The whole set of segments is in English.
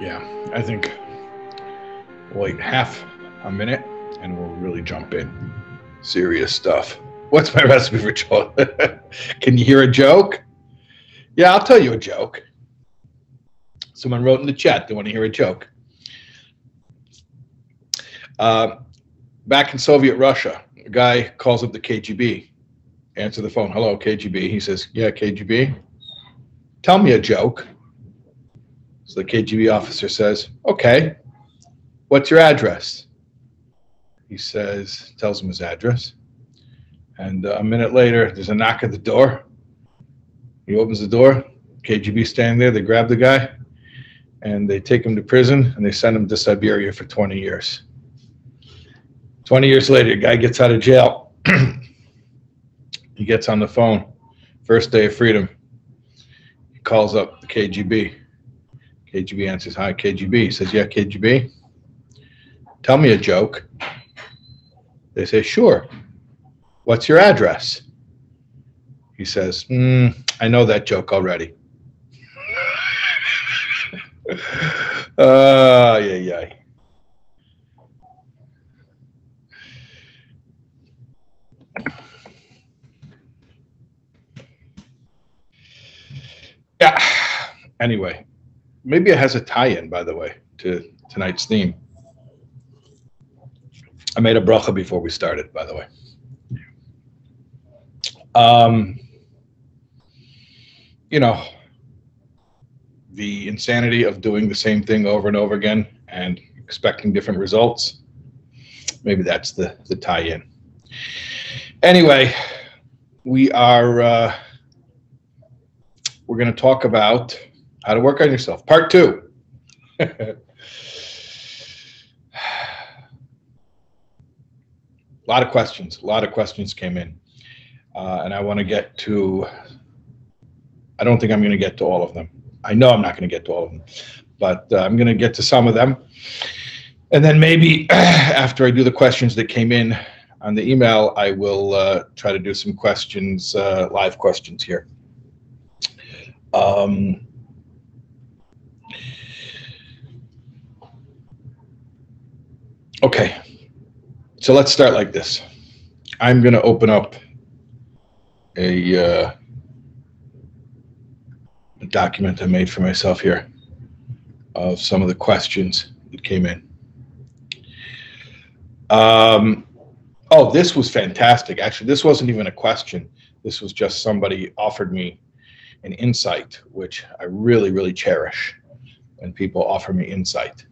Yeah, I think wait half a minute and we'll really jump in. Serious stuff. What's my recipe for chocolate? Can you hear a joke? Yeah, I'll tell you a joke. Someone wrote in the chat they want to hear a joke. Uh, back in Soviet Russia, a guy calls up the KGB. Answer the phone. Hello, KGB. He says, Yeah, KGB. Tell me a joke. So the KGB officer says, Okay, what's your address? He says, tells him his address. And uh, a minute later, there's a knock at the door. He opens the door. KGB standing there. They grab the guy and they take him to prison and they send him to Siberia for 20 years. 20 years later, the guy gets out of jail. he gets on the phone. First day of freedom. He calls up the KGB. KGB answers, Hi, KGB. He says, Yeah, KGB. Tell me a joke. They say, Sure. What's your address? He says, mm, I know that joke already. uh, yeah, yeah. Yeah. Anyway, maybe it has a tie-in, by the way, to tonight's theme. I made a bracha before we started, by the way. Um, you know, the insanity of doing the same thing over and over again and expecting different results. Maybe that's the the tie-in. Anyway, we are uh, we're going to talk about how to work on yourself. Part two. a lot of questions. A lot of questions came in, uh, and I want to get to. I don't think I'm going to get to all of them. I know I'm not going to get to all of them, but uh, I'm going to get to some of them. And then maybe after I do the questions that came in on the email, I will uh, try to do some questions, uh, live questions here. Um, okay, so let's start like this. I'm going to open up a, uh, a document I made for myself here of some of the questions that came in. Um, oh, this was fantastic. Actually, this wasn't even a question. This was just somebody offered me an insight, which I really, really cherish when people offer me insight.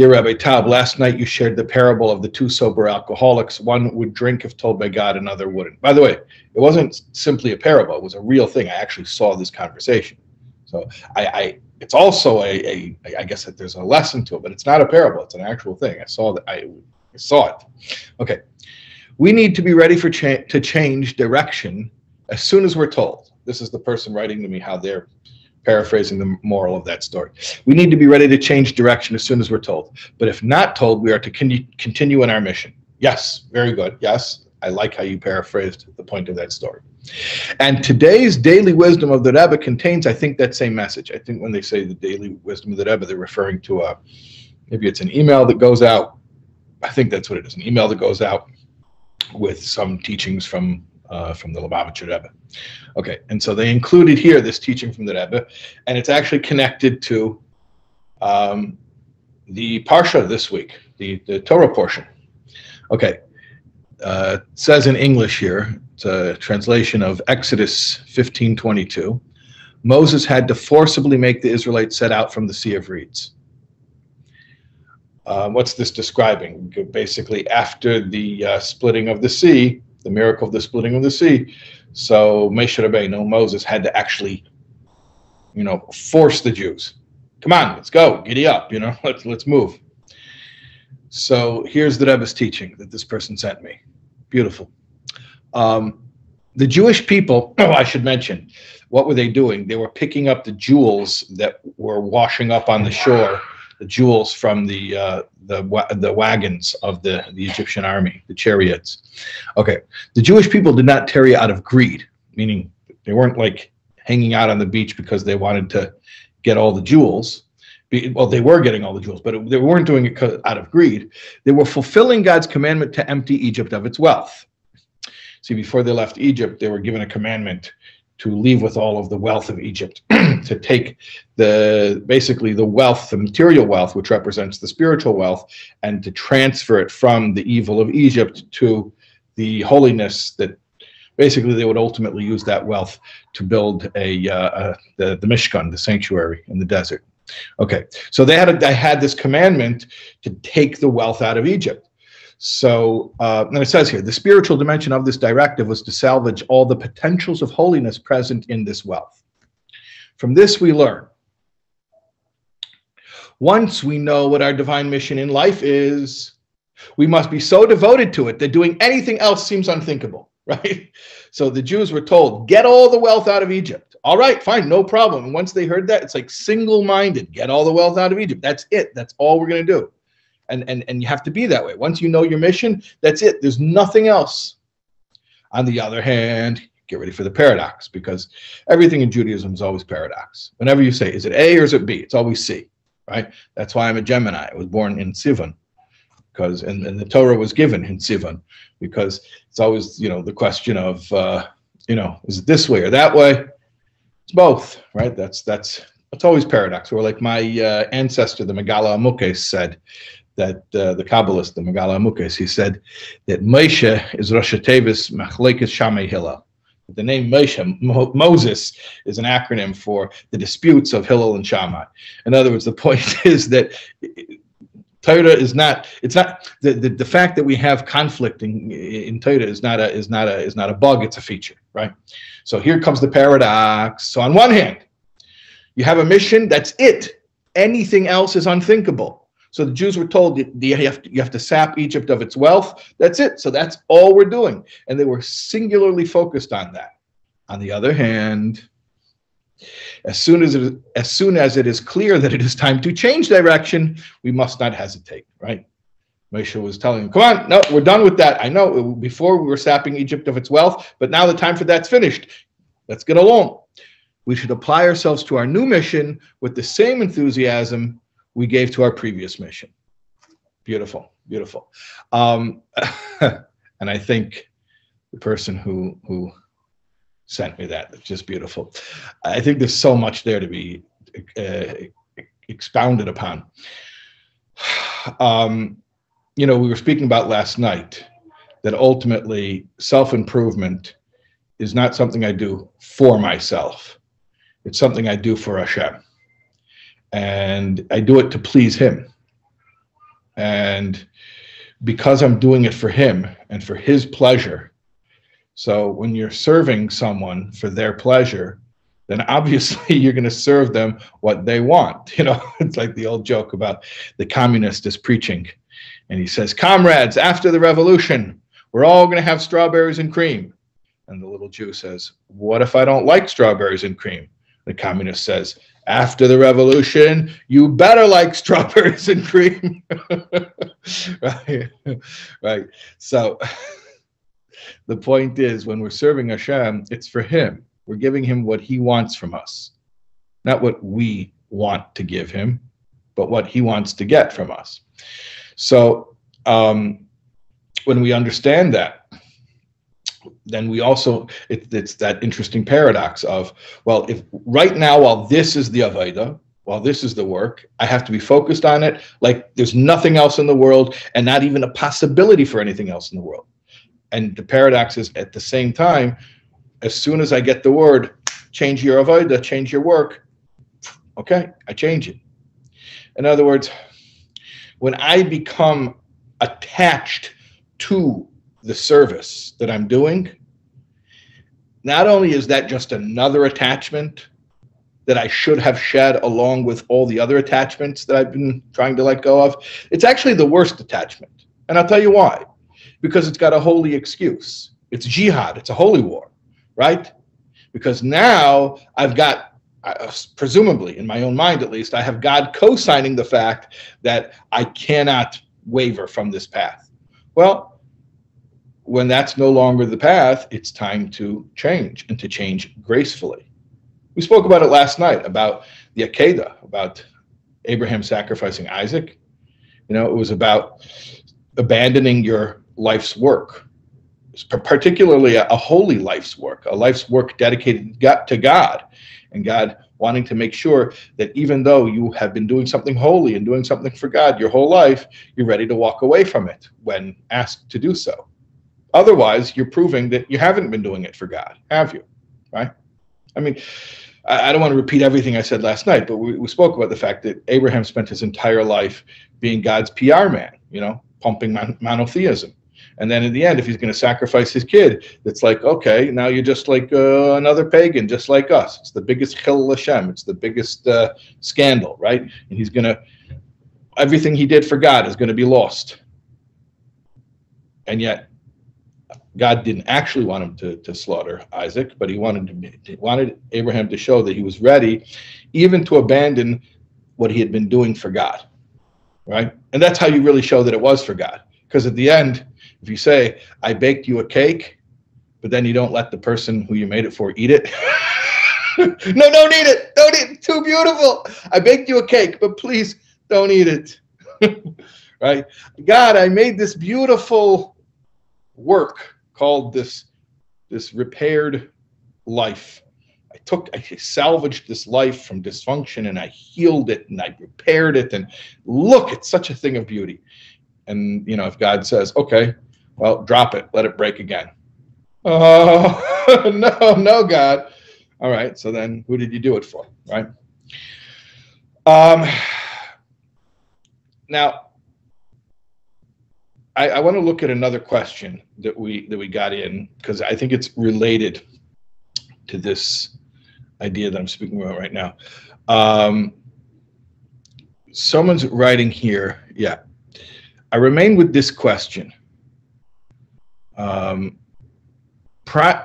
Dear Rabbi Taub, last night you shared the parable of the two sober alcoholics. One would drink if told by God, another wouldn't. By the way, it wasn't simply a parable, it was a real thing. I actually saw this conversation. So I, I it's also a, a I guess that there's a lesson to it, but it's not a parable, it's an actual thing. I saw that I, I saw it. Okay. We need to be ready for cha- to change direction as soon as we're told. This is the person writing to me how they're paraphrasing the moral of that story. We need to be ready to change direction as soon as we're told. But if not told, we are to con- continue in our mission. Yes, very good. Yes, I like how you paraphrased the point of that story. And today's daily wisdom of the Rebbe contains, I think, that same message. I think when they say the daily wisdom of the Rebbe, they're referring to a maybe it's an email that goes out. I think that's what it is an email that goes out with some teachings from uh, from the Lubavitcher Rebbe. Okay, and so they included here this teaching from the Rebbe, and it's actually connected to um, the Parsha this week, the, the Torah portion. Okay, uh, it says in English here, it's a translation of Exodus 15:22. Moses had to forcibly make the Israelites set out from the Sea of Reeds. Uh, what's this describing? Basically, after the uh, splitting of the sea, the miracle of the splitting of the sea, so Moshe Rabbeinu, Moses, had to actually, you know, force the Jews. Come on, let's go, giddy up, you know, let's let's move. So here's the Rebbe's teaching that this person sent me. Beautiful. Um, the Jewish people, oh, I should mention, what were they doing? They were picking up the jewels that were washing up on the shore, the jewels from the uh, the the wagons of the the Egyptian army, the chariots. Okay, the Jewish people did not tarry out of greed, meaning they weren't like hanging out on the beach because they wanted to get all the jewels. well, they were getting all the jewels, but they weren't doing it out of greed. They were fulfilling God's commandment to empty Egypt of its wealth. See, before they left Egypt, they were given a commandment to leave with all of the wealth of Egypt, to take the basically the wealth, the material wealth, which represents the spiritual wealth, and to transfer it from the evil of Egypt to the holiness that basically they would ultimately use that wealth to build a, uh, a the, the Mishkan, the sanctuary in the desert. Okay, so they had a, they had this commandment to take the wealth out of Egypt. So, uh, and it says here, the spiritual dimension of this directive was to salvage all the potentials of holiness present in this wealth. From this, we learn. Once we know what our divine mission in life is, we must be so devoted to it that doing anything else seems unthinkable, right? So the Jews were told, get all the wealth out of Egypt. All right, fine, no problem. And once they heard that, it's like single minded, get all the wealth out of Egypt. That's it. That's all we're going to do and and and you have to be that way. Once you know your mission that's it. There's nothing else. On the other hand get ready for the paradox because everything in judaism is always paradox. Whenever you say is it a or is it b? It's always c right? That's why i'm a gemini. I was born in sivan because and, and the torah was given in sivan because it's always you know the question of uh, you know is it this way or that way? It's both right? That's that's it's always paradox. Or like my uh, ancestor the megala amukes said that uh, the Kabbalist, the Megala Amukes, he said that Moshe is Rosh Tevis Machlekes Shamei Hillel. The name Moshe, Mo- Moses, is an acronym for the disputes of Hillel and Shammai. In other words, the point is that Torah is not. It's not the, the, the fact that we have conflict in, in Torah is not a is not a is not a bug. It's a feature, right? So here comes the paradox. So on one hand, you have a mission. That's it. Anything else is unthinkable. So the Jews were told you have, to, you have to sap Egypt of its wealth. That's it. So that's all we're doing. And they were singularly focused on that. On the other hand, as soon as it, as soon as it is clear that it is time to change direction, we must not hesitate, right? Moshe was telling them, come on, no, we're done with that. I know before we were sapping Egypt of its wealth, but now the time for that's finished. Let's get along. We should apply ourselves to our new mission with the same enthusiasm we gave to our previous mission. Beautiful, beautiful. Um, and I think the person who who sent me that is just beautiful. I think there's so much there to be uh, expounded upon. Um, you know, we were speaking about last night that ultimately self improvement is not something I do for myself. It's something I do for Hashem and I do it to please him. And because I'm doing it for him and for his pleasure. So when you're serving someone for their pleasure, then obviously you're going to serve them what they want. You know, it's like the old joke about the communist is preaching and he says, Comrades, after the revolution, we're all going to have strawberries and cream. And the little Jew says, What if I don't like strawberries and cream? The communist says, after the revolution, you better like strawberries and cream. right? right. So the point is when we're serving Hashem, it's for him. We're giving him what he wants from us. Not what we want to give him, but what he wants to get from us. So um, when we understand that, then we also it, it's that interesting paradox of well if right now while this is the avodah while this is the work i have to be focused on it like there's nothing else in the world and not even a possibility for anything else in the world. And the paradox is at the same time as soon as i get the word change your avodah change your work okay i change it. In other words when i become attached to the service that I'm doing, not only is that just another attachment that I should have shed along with all the other attachments that I've been trying to let go of, it's actually the worst attachment. And I'll tell you why. Because it's got a holy excuse. It's jihad, it's a holy war, right? Because now I've got, uh, presumably in my own mind at least, I have God co signing the fact that I cannot waver from this path. Well, when that's no longer the path, it's time to change and to change gracefully. We spoke about it last night about the Akedah, about Abraham sacrificing Isaac. You know, it was about abandoning your life's work, particularly a, a holy life's work, a life's work dedicated to God, and God wanting to make sure that even though you have been doing something holy and doing something for God your whole life, you're ready to walk away from it when asked to do so. Otherwise, you're proving that you haven't been doing it for God, have you? Right? I mean, I don't want to repeat everything I said last night, but we, we spoke about the fact that Abraham spent his entire life being God's PR man, you know, pumping mon- monotheism. And then in the end, if he's going to sacrifice his kid, it's like, okay, now you're just like uh, another pagan, just like us. It's the biggest chil Hashem. It's the biggest uh, scandal, right? And he's going to, everything he did for God is going to be lost. And yet, God didn't actually want him to, to slaughter Isaac, but he wanted to, wanted Abraham to show that he was ready, even to abandon what he had been doing for God, right? And that's how you really show that it was for God, because at the end, if you say, "I baked you a cake," but then you don't let the person who you made it for eat it. no, don't eat it. Don't eat it. Too beautiful. I baked you a cake, but please don't eat it. right? God, I made this beautiful work called this this repaired life. I took, I salvaged this life from dysfunction and I healed it and I repaired it. And look, it's such a thing of beauty. And, you know, if God says, okay, well, drop it, let it break again. Oh, no, no, God. All right. So then who did you do it for? Right. Um, now, I, I want to look at another question that we that we got in because I think it's related to this idea that I'm speaking about right now. Um, someone's writing here. Yeah, I remain with this question. Um, pri-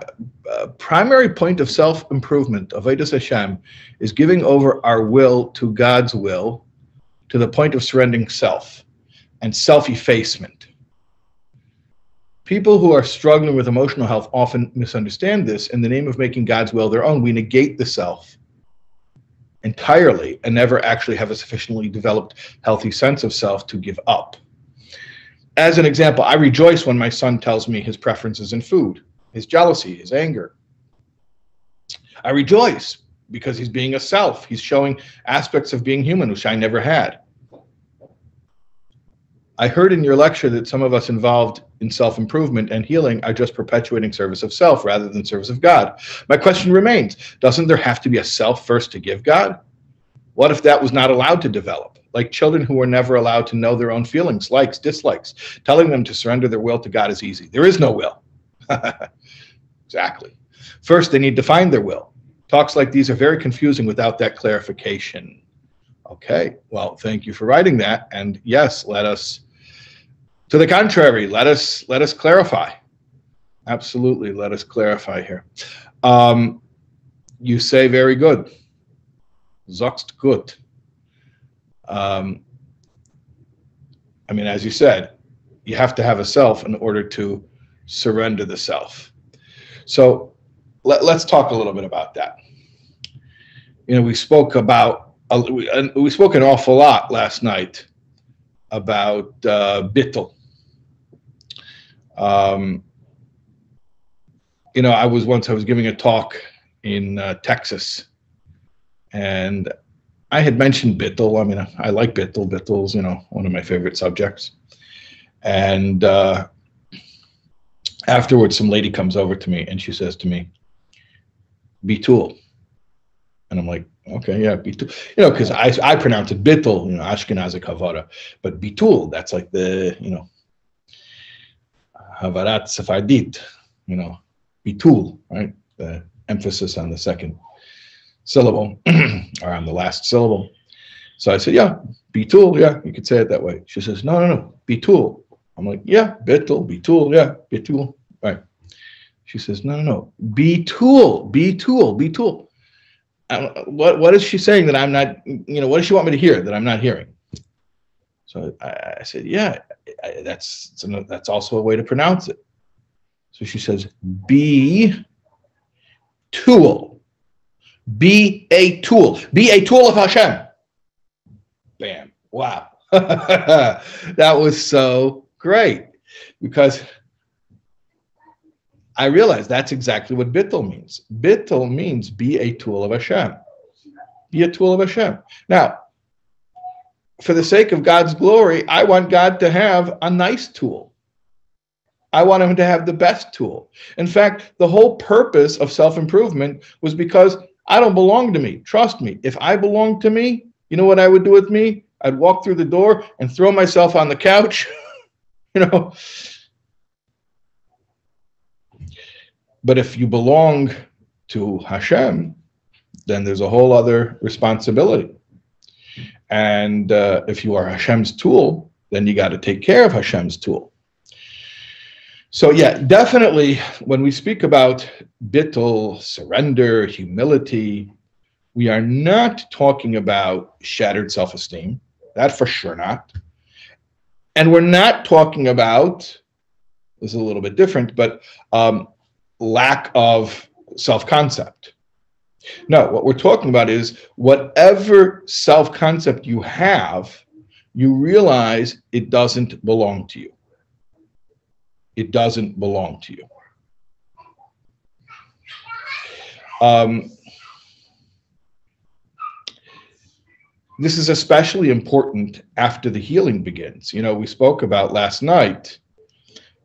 uh, primary point of self improvement of Avodas Hashem is giving over our will to God's will to the point of surrendering self and self effacement. People who are struggling with emotional health often misunderstand this. In the name of making God's will their own, we negate the self entirely and never actually have a sufficiently developed, healthy sense of self to give up. As an example, I rejoice when my son tells me his preferences in food, his jealousy, his anger. I rejoice because he's being a self. He's showing aspects of being human which I never had. I heard in your lecture that some of us involved in self improvement and healing are just perpetuating service of self rather than service of God. My question remains Doesn't there have to be a self first to give God? What if that was not allowed to develop? Like children who were never allowed to know their own feelings, likes, dislikes. Telling them to surrender their will to God is easy. There is no will. exactly. First, they need to find their will. Talks like these are very confusing without that clarification. Okay, well, thank you for writing that. And yes, let us to the contrary, let us let us clarify. Absolutely, let us clarify here. Um, you say very good. Zogst gut. Um, I mean, as you said, you have to have a self in order to surrender the self. So let, us talk a little bit about that. You know, we spoke about uh, we, uh, we spoke an awful lot last night about uh, bittul, um, you know, I was once I was giving a talk in uh, Texas, and I had mentioned Bittul. I mean, I, like Bittul. Bittul's, you know, one of my favorite subjects. And uh, afterwards, some lady comes over to me and she says to me, Bitul. And I'm like, okay, yeah, Bitul. You know, because I, I pronounce it Bittul, you know, Ashkenazi Havara. But Bitul, that's like the, you know, Havarat Sephardit, you know, bitul, right? The emphasis on the second syllable or on the last syllable. So I said, yeah, bitul, yeah, you could say it that way. She says, no, no, no, bitul. I'm like, yeah, bitul, bitul, yeah, bitul, right. She says, no, no, no, bitul, bitul, bitul. What, what is she saying that I'm not, you know, what does she want me to hear that I'm not hearing? So I, I said, yeah, That's that's also a way to pronounce it. So she says, be tool. Be a tool. Be a tool of Hashem. Bam! Wow. that was so great because I realized that's exactly what bittul means. Bittul means be a tool of Hashem. Be a tool of Hashem. Now, for the sake of God's glory, I want God to have a nice tool. I want him to have the best tool. In fact, the whole purpose of self improvement was because I don't belong to me. Trust me. If I belonged to me, you know what I would do with me? I'd walk through the door and throw myself on the couch. you know. But if you belong to Hashem, then there's a whole other responsibility. And uh, if you are Hashem's tool, then you got to take care of Hashem's tool. So, yeah, definitely when we speak about bittul, surrender, humility, we are not talking about shattered self esteem. That for sure not. And we're not talking about, this is a little bit different, but um, lack of self concept. No, what we're talking about is whatever self concept you have, you realize it doesn't belong to you. It doesn't belong to you. Um, this is especially important after the healing begins. You know, we spoke about last night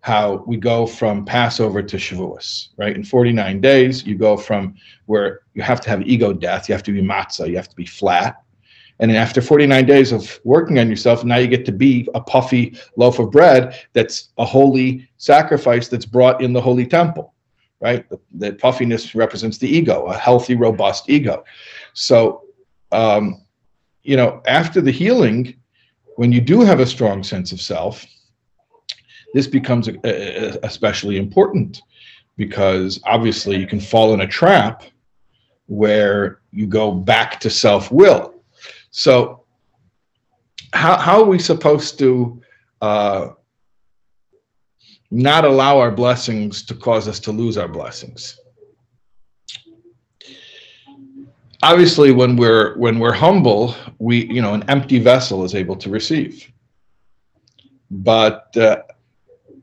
how we go from Passover to Shavuos, right? In 49 days, you go from where you have to have ego death, you have to be matzah, you have to be flat. And after 49 days of working on yourself, now you get to be a puffy loaf of bread that's a holy sacrifice that's brought in the holy temple, right? The, the puffiness represents the ego, a healthy, robust ego. So, um, you know, after the healing, when you do have a strong sense of self, this becomes especially important because obviously you can fall in a trap where you go back to self will. So, how, how are we supposed to uh, not allow our blessings to cause us to lose our blessings? Obviously, when we're when we're humble, we you know an empty vessel is able to receive. But uh,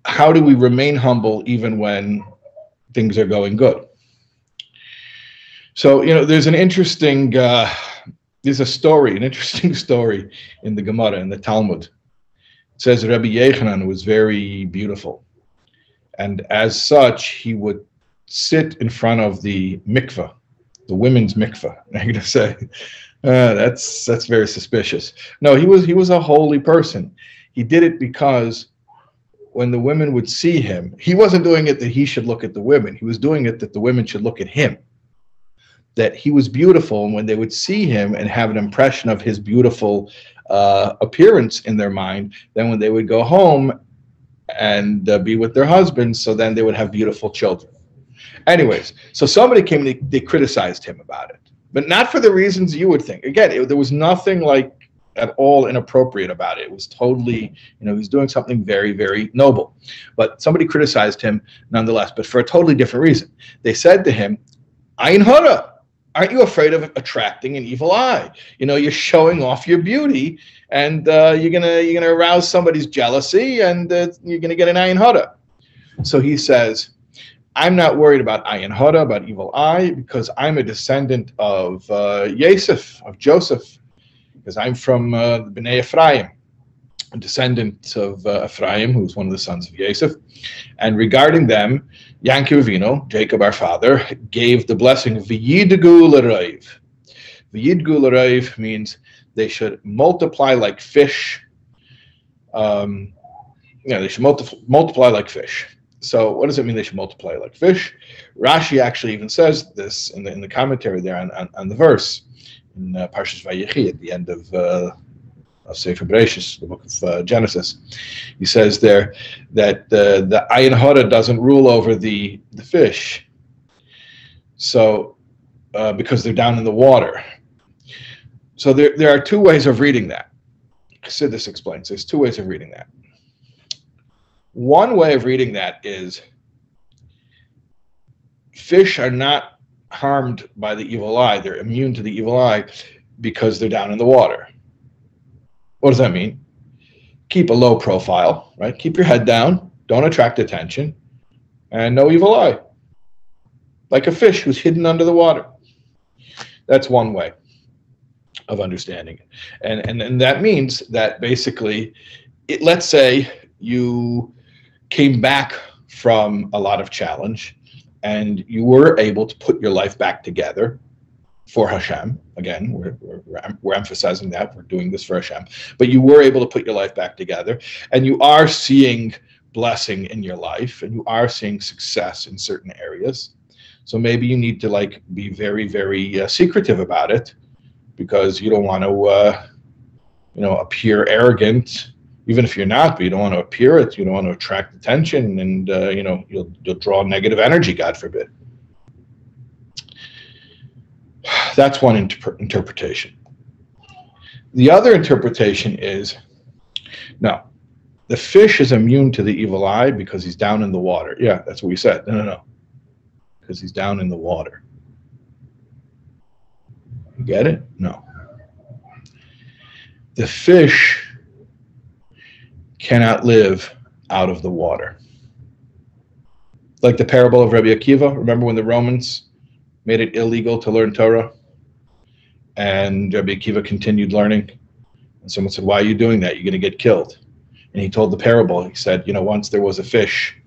how do we remain humble even when things are going good? So, you know, there's an interesting, uh, there's a story, an interesting story in the Gemara, in the Talmud. It says Rabbi Yochanan was very beautiful. And as such, he would sit in front of the mikveh, the women's mikveh. I'm going to say, uh, that's that's very suspicious. No, he was he was a holy person. He did it because when the women would see him, he wasn't doing it that he should look at the women. He was doing it that the women should look at him. That he was beautiful, and when they would see him and have an impression of his beautiful uh, appearance in their mind, then when they would go home and uh, be with their husbands, so then they would have beautiful children. Anyways, so somebody came, they, they criticized him about it, but not for the reasons you would think. Again, it, there was nothing like at all inappropriate about it. It was totally, you know, he's doing something very, very noble. But somebody criticized him nonetheless, but for a totally different reason. They said to him, Ayin Hara, aren't you afraid of attracting an evil eye? You know, you're showing off your beauty, and uh, you're gonna you're gonna arouse somebody's jealousy, and uh, you're gonna get an ayin hara. So he says, I'm not worried about ayin hara, about evil eye, because I'm a descendant of uh, Yosef, of Joseph, because I'm from uh, Bnei Ephraim, a descendant of uh, Ephraim, who's one of the sons of Yosef. And regarding them, Yankov Jacob our father, gave the blessing V'yidgu l'raiv. V'yidgu l'raiv means they should multiply like fish. Um, yeah, they should multiply, multiply like fish. So what does it mean they should multiply like fish? Rashi actually even says this in the, in the commentary there on, on, on the verse in uh, Parshas Vayechi at the end of uh, of Sefer Bereshis, the book of uh, Genesis. He says there that uh, the ayin hara doesn't rule over the the fish. So uh, because they're down in the water. So there there are two ways of reading that. Sidis explains there's two ways of reading that. One way of reading that is fish are not harmed by the evil eye. They're immune to the evil eye because they're down in the water. What does that mean? Keep a low profile, right? Keep your head down, don't attract attention, and no evil eye. Like a fish who's hidden under the water. That's one way of understanding it. And, and, and that means that basically, it, let's say you came back from a lot of challenge and you were able to put your life back together for Hashem. Again, we're, we're, we're, emphasizing that we're doing this for Hashem, but you were able to put your life back together and you are seeing blessing in your life and you are seeing success in certain areas. So maybe you need to like be very, very uh, secretive about it because you don't want to, uh, you know, appear arrogant even if you're not, but you don't want to appear it, you don't want to attract attention, and uh, you know you'll you'll draw negative energy. God forbid. That's one inter- interpretation. The other interpretation is no, the fish is immune to the evil eye because he's down in the water. Yeah, that's what we said. No, no, no, because he's down in the water. You get it? No. The fish cannot live out of the water. Like the parable of Rabbi Akiva. Remember when the Romans made it illegal to learn Torah? And Rabbi Akiva continued learning. And someone said, Why are you doing that? You're going to get killed. And he told the parable. He said, You know, once there was a fish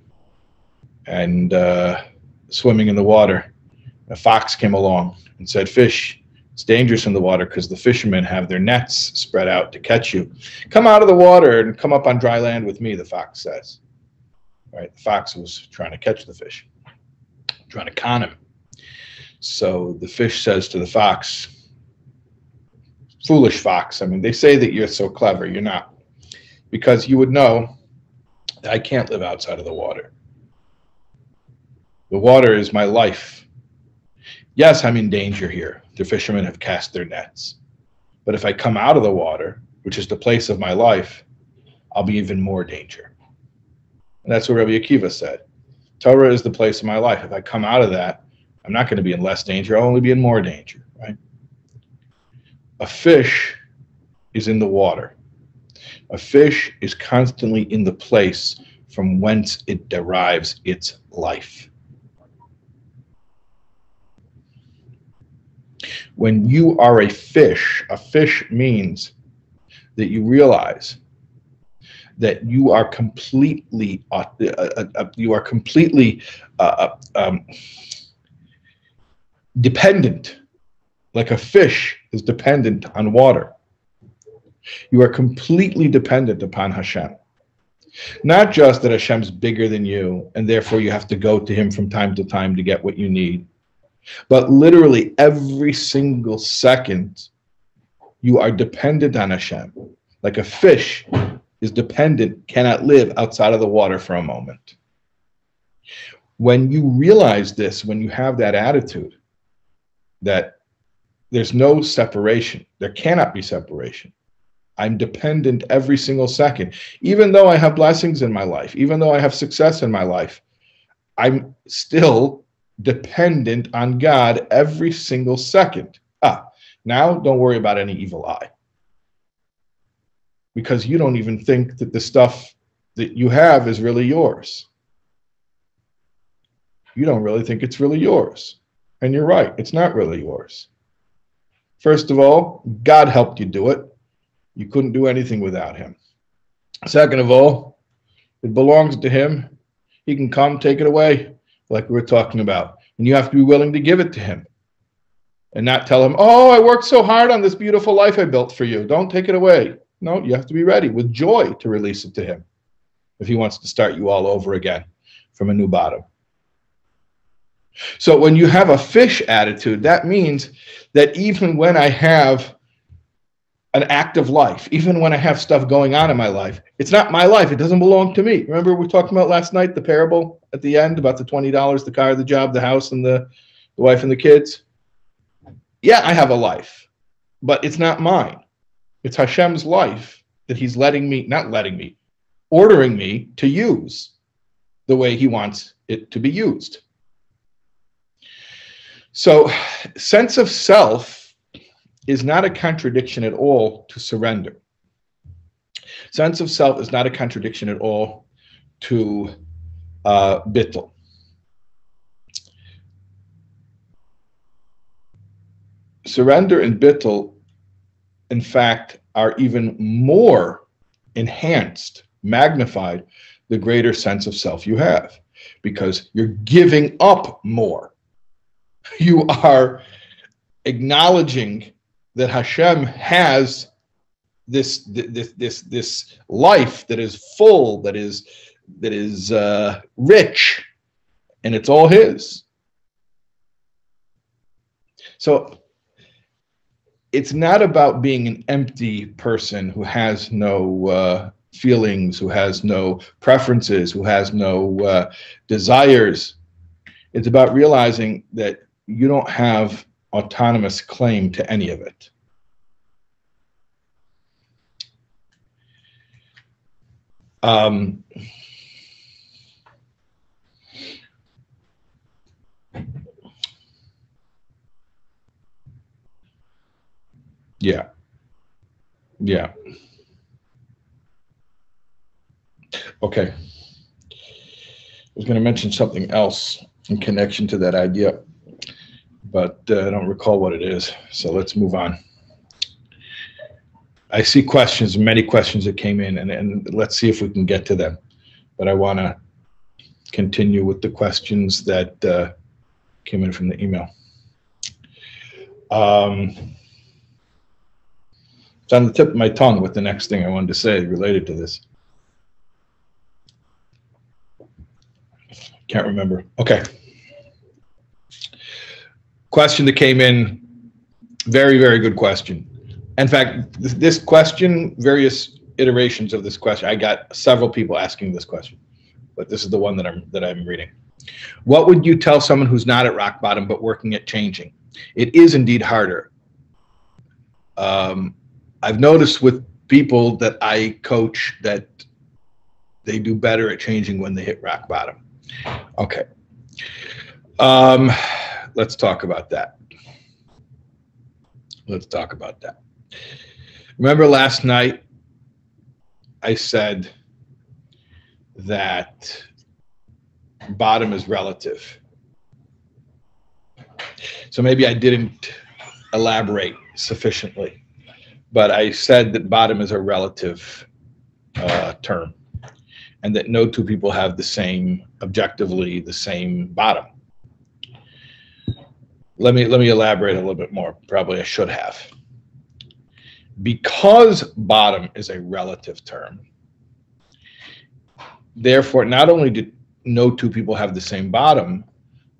and uh, swimming in the water. A fox came along and said, Fish, it's dangerous in the water because the fishermen have their nets spread out to catch you. Come out of the water and come up on dry land with me, the fox says. Right? The fox was trying to catch the fish, trying to con him. So the fish says to the fox, Foolish fox. I mean, they say that you're so clever. You're not. Because you would know that I can't live outside of the water. The water is my life. Yes, I'm in danger here the fishermen have cast their nets. But if I come out of the water, which is the place of my life, I'll be even more danger. And that's what Rabbi Akiva said. Torah is the place of my life. If I come out of that, I'm not going to be in less danger. I'll only be in more danger, right? A fish is in the water. A fish is constantly in the place from whence it derives its life. When you are a fish, a fish means that you realize that you are completely uh, uh, uh, you are completely uh, uh, um, dependent like a fish is dependent on water. You are completely dependent upon hashem. Not just that hashem's bigger than you and therefore you have to go to him from time to time to get what you need but literally every single second, you are dependent on Hashem. Like a fish is dependent, cannot live outside of the water for a moment. When you realize this, when you have that attitude, that there's no separation, there cannot be separation. I'm dependent every single second. Even though I have blessings in my life, even though I have success in my life, I'm still dependent on God every single second. Ah, now don't worry about any evil eye. Because you don't even think that the stuff that you have is really yours. You don't really think it's really yours. And you're right, it's not really yours. First of all, God helped you do it. You couldn't do anything without Him. Second of all, it belongs to Him. He can come, take it away like we were talking about. And you have to be willing to give it to him and not tell him, Oh, I worked so hard on this beautiful life I built for you. Don't take it away. No, you have to be ready with joy to release it to him if he wants to start you all over again from a new bottom. So when you have a fish attitude, that means that even when I have an active life, even when I have stuff going on in my life. It's not my life. It doesn't belong to me. Remember we talked about last night the parable at the end about the twenty dollars, the car, the job, the house, and the, the wife and the kids. Yeah, I have a life, but it's not mine. It's Hashem's life that He's letting me, not letting me, ordering me to use the way He wants it to be used. So, sense of self is not a contradiction at all to surrender. Sense of self is not a contradiction at all to uh, Bittul. Surrender and Bittul, in fact, are even more enhanced, magnified, the greater sense of self you have because you're giving up more. You are acknowledging that Hashem has this this this this life that is full, that is that is uh, rich, and it's all His. So it's not about being an empty person who has no uh, feelings, who has no preferences, who has no uh, desires. It's about realizing that you don't have autonomous claim to any of it. Um, yeah. Yeah. Okay. I was going to mention something else in connection to that idea, but uh, I don't recall what it is. So let's move on. I see questions, many questions that came in, and, and let's see if we can get to them. But I want to continue with the questions that uh, came in from the email. Um, it's on the tip of my tongue what the next thing I wanted to say related to this. Can't remember. Okay. Question that came in, very, very good question. In fact, this question, various iterations of this question, I got several people asking this question, but this is the one that I'm that I'm reading. What would you tell someone who's not at rock bottom but working at changing? It is indeed harder. Um, I've noticed with people that I coach that they do better at changing when they hit rock bottom. Okay. Um, let's talk about that. Let's talk about that. Remember last night I said that bottom is relative. So maybe I didn't elaborate sufficiently, but I said that bottom is a relative uh, term and that no two people have the same objectively the same bottom let me let me elaborate a little bit more. Probably i should have. Because bottom is a relative term therefore not only do no two people have the same bottom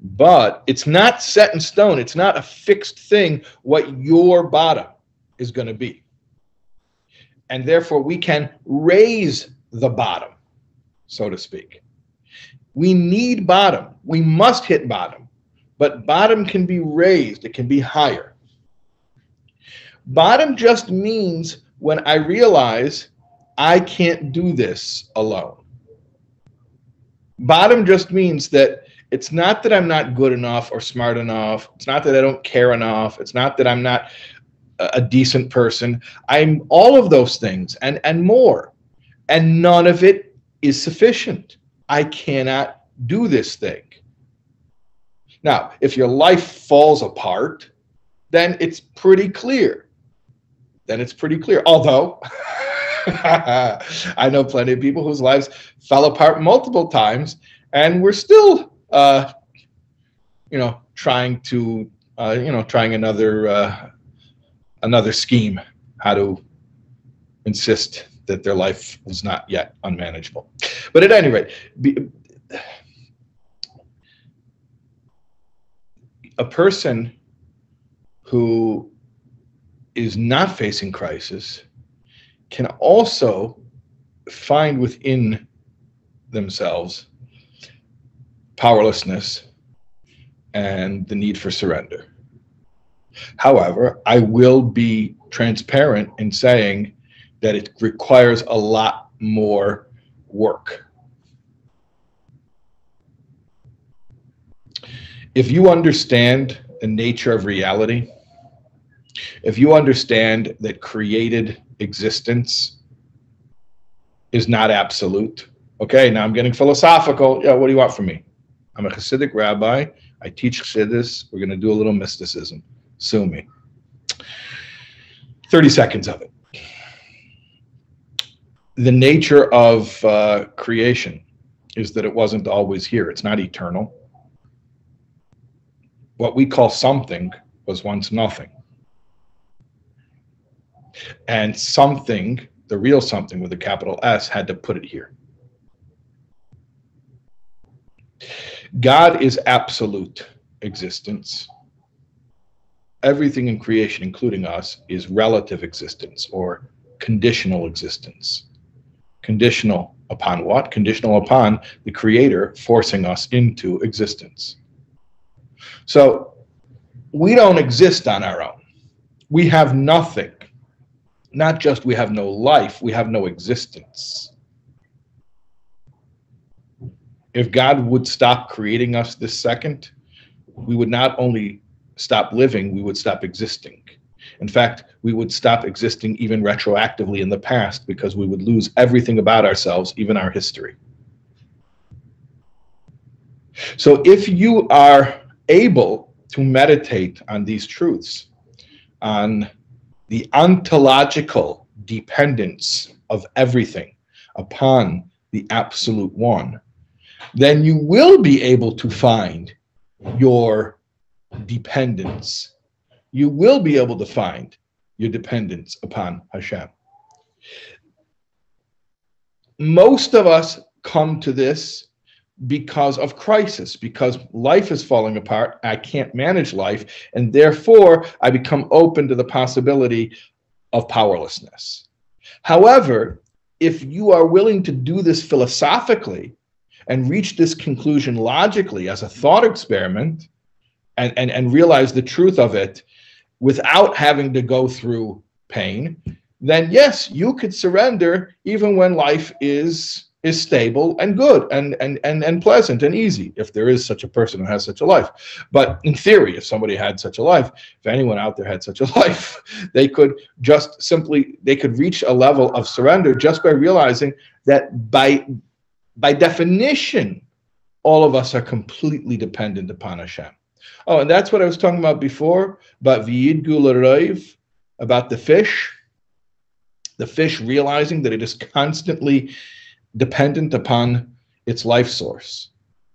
but it's not set in stone. It's not a fixed thing what your bottom is going to be. And therefore we can raise the bottom so to speak. We need bottom. We must hit bottom, but bottom can be raised, it can be higher. Bottom just means when I realize I can't do this alone. Bottom just means that it's not that I'm not good enough or smart enough. It's not that I don't care enough. It's not that I'm not a decent person. I'm all of those things and, and more. And none of it is sufficient. I cannot do this thing. Now, if your life falls apart, then it's pretty clear. Then it's pretty clear. Although, I know plenty of people whose lives fell apart multiple times, and we're still, uh, you know, trying to, uh, you know, trying another, uh, another scheme how to insist that their life was not yet unmanageable. But at any rate, be, a person who is not facing crisis can also find within themselves powerlessness and the need for surrender. However, I will be transparent in saying that it requires a lot more work. If you understand the nature of reality, if you understand that created existence is not absolute. Okay, now I'm getting philosophical. Yeah, what do you want from me? I'm a Hasidic rabbi. I teach Chassidus. We're going to do a little mysticism. Sue me. 30 seconds of it. The nature of uh, creation is that it wasn't always here. It's not eternal. What we call something was once nothing. And something, the real something with a capital S, had to put it here. God is absolute existence. Everything in creation, including us, is relative existence or conditional existence. Conditional upon what? Conditional upon the Creator forcing us into existence. So we don't exist on our own. We have nothing. Not just we have no life, we have no existence. If God would stop creating us this second, we would not only stop living, we would stop existing. In fact, we would stop existing even retroactively in the past because we would lose everything about ourselves, even our history. So if you are able to meditate on these truths, on the ontological dependence of everything upon the absolute one, then you will be able to find your dependence. You will be able to find your dependence upon Hashem. Most of us come to this because of crisis, because life is falling apart. I can't manage life, and therefore I become open to the possibility of powerlessness. However, if you are willing to do this philosophically and reach this conclusion logically as a thought experiment and, and, and realize the truth of it without having to go through pain, then yes, you could surrender even when life is is stable and good and, and, and, and pleasant and easy if there is such a person who has such a life. But in theory, if somebody had such a life, if anyone out there had such a life, they could just simply, they could reach a level of surrender just by realizing that by, by definition, all of us are completely dependent upon Hashem. Oh, and that's what I was talking about before, about V'yid Gula about the fish, the fish realizing that it is constantly dependent upon its life source.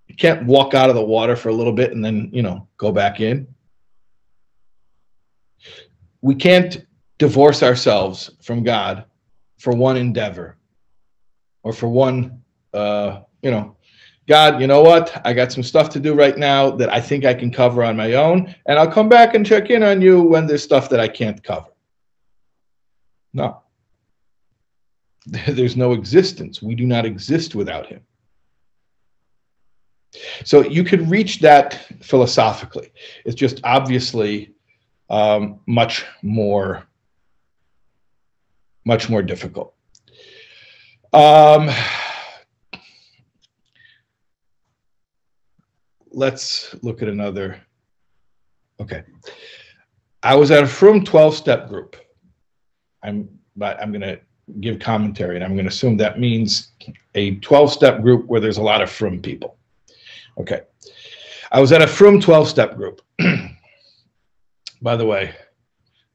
You can't walk out of the water for a little bit and then, you know, go back in. We can't divorce ourselves from God for one endeavor or for one, uh, you know, God, you know what? I got some stuff to do right now that I think I can cover on my own, and I'll come back and check in on you when there's stuff that I can't cover. No. there's no existence. We do not exist without him. So you could reach that philosophically. It's just obviously um, much more, much more difficult. Um, let's look at another. Okay. I was at a Frum 12 step group. I'm, but I'm going to give commentary, and I'm going to assume that means a 12 step group where there's a lot of Frum people. Okay. I was at a Frum 12 step group. By the way,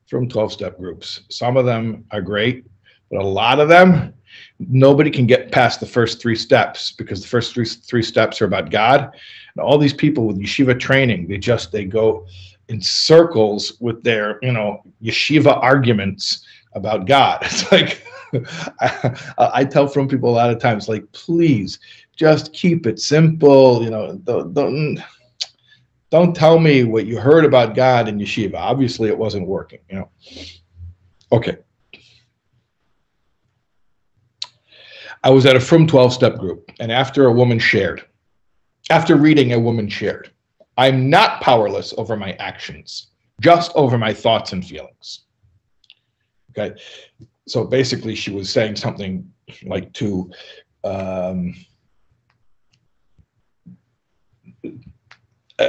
Frum 12 step groups, some of them are great, but a lot of them, nobody can get past the first three steps because the first three, three steps are about God. And all these people with yeshiva training, they just, they go in circles with their, you know, yeshiva arguments about God. It's like, I, I, tell frum people a lot of times, like, please just keep it simple. You know, don't, don't, don't tell me what you heard about God in yeshiva. Obviously, it wasn't working. You know. Okay. I was at a Frum 12 step group, and after a woman shared, after reading, a woman shared, I'm not powerless over my actions, just over my thoughts and feelings. Okay so basically she was saying something like to um,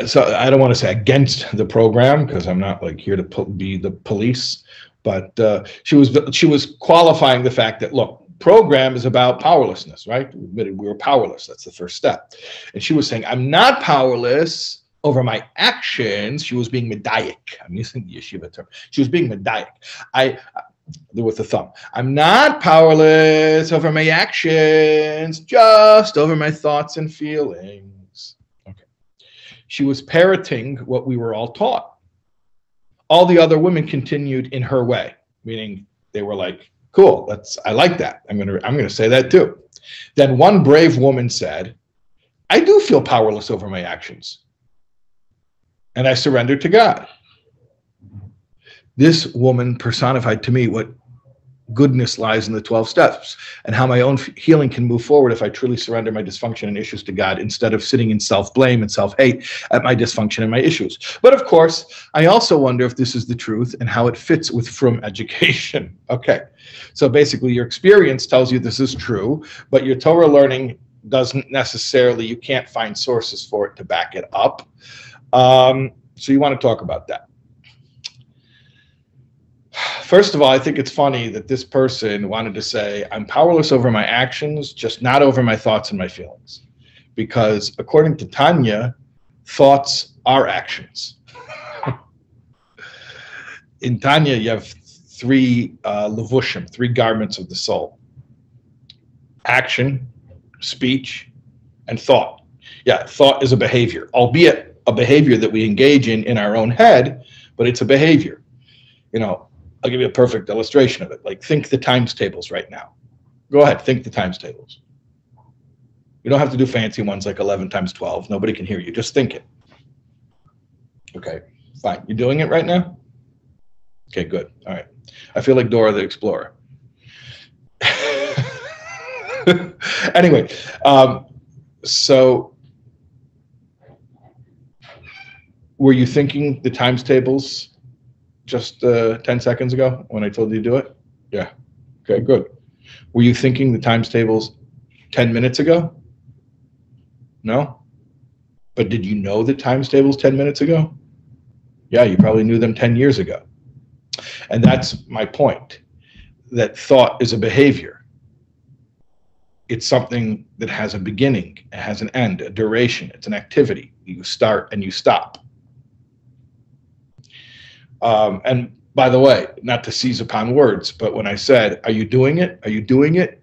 so I don't want to say against the program because I'm not like here to be the police, but uh, she was she was qualifying the fact that look, program is about powerlessness, right? We admitted we were powerless. That's the first step. And she was saying, I'm not powerless over my actions. She was being medayek. I'm using the yeshiva term. She was being medayek. I with the thumb. I'm not powerless over my actions, just over my thoughts and feelings. Okay. She was parroting what we were all taught. All the other women continued in her way, meaning they were like, cool, that's I like that. I'm gonna I'm gonna say that too. Then one brave woman said, I do feel powerless over my actions. And I surrendered to God this woman personified to me what goodness lies in the 12 steps and how my own healing can move forward if I truly surrender my dysfunction and issues to God instead of sitting in self blame and self hate at my dysfunction and my issues. But of course, I also wonder if this is the truth and how it fits with from education. Okay. So basically, your experience tells you this is true, but your Torah learning doesn't necessarily, you can't find sources for it to back it up. Um, so you want to talk about that. First of all, I think it's funny that this person wanted to say, I'm powerless over my actions, just not over my thoughts and my feelings. Because according to Tanya, thoughts are actions. In Tanya, you have three uh, levushim, three garments of the soul action, speech, and thought. Yeah, thought is a behavior, albeit a behavior that we engage in in our own head, but it's a behavior. You know, I'll give you a perfect illustration of it. Like think the times tables right now. Go ahead, think the times tables. You don't have to do fancy ones like 11 times 12. Nobody can hear you. Just think it. Okay, fine. You're doing it right now? Okay, good. All right. I feel like Dora the Explorer. anyway, um, so were you thinking the times tables just uh, 10 seconds ago when I told you to do it? Yeah. Okay, good. Were you thinking the times tables 10 minutes ago? No? But did you know the times tables 10 minutes ago? Yeah, you probably knew them 10 years ago. And that's my point that thought is a behavior. It's something that has a beginning, it has an end, a duration, it's an activity. You start and you stop. Um, and by the way, not to seize upon words, but when I said, Are you doing it? Are you doing it?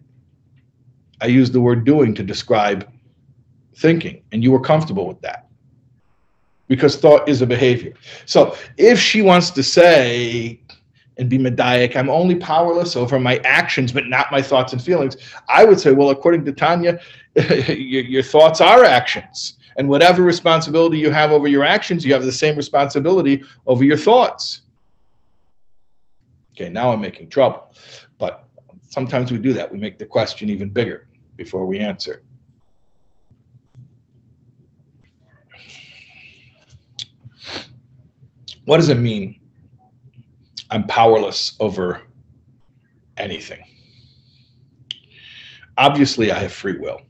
I used the word doing to describe thinking, and you were comfortable with that because thought is a behavior. So if she wants to say and be medayek, I'm only powerless over my actions, but not my thoughts and feelings, I would say, well, according to Tanya, your, your thoughts are actions. And whatever responsibility you have over your actions, you have the same responsibility over your thoughts. Okay, now I'm making trouble. But sometimes we do that. We make the question even bigger before we answer. What does it mean? I'm powerless over anything. Obviously, I have free will.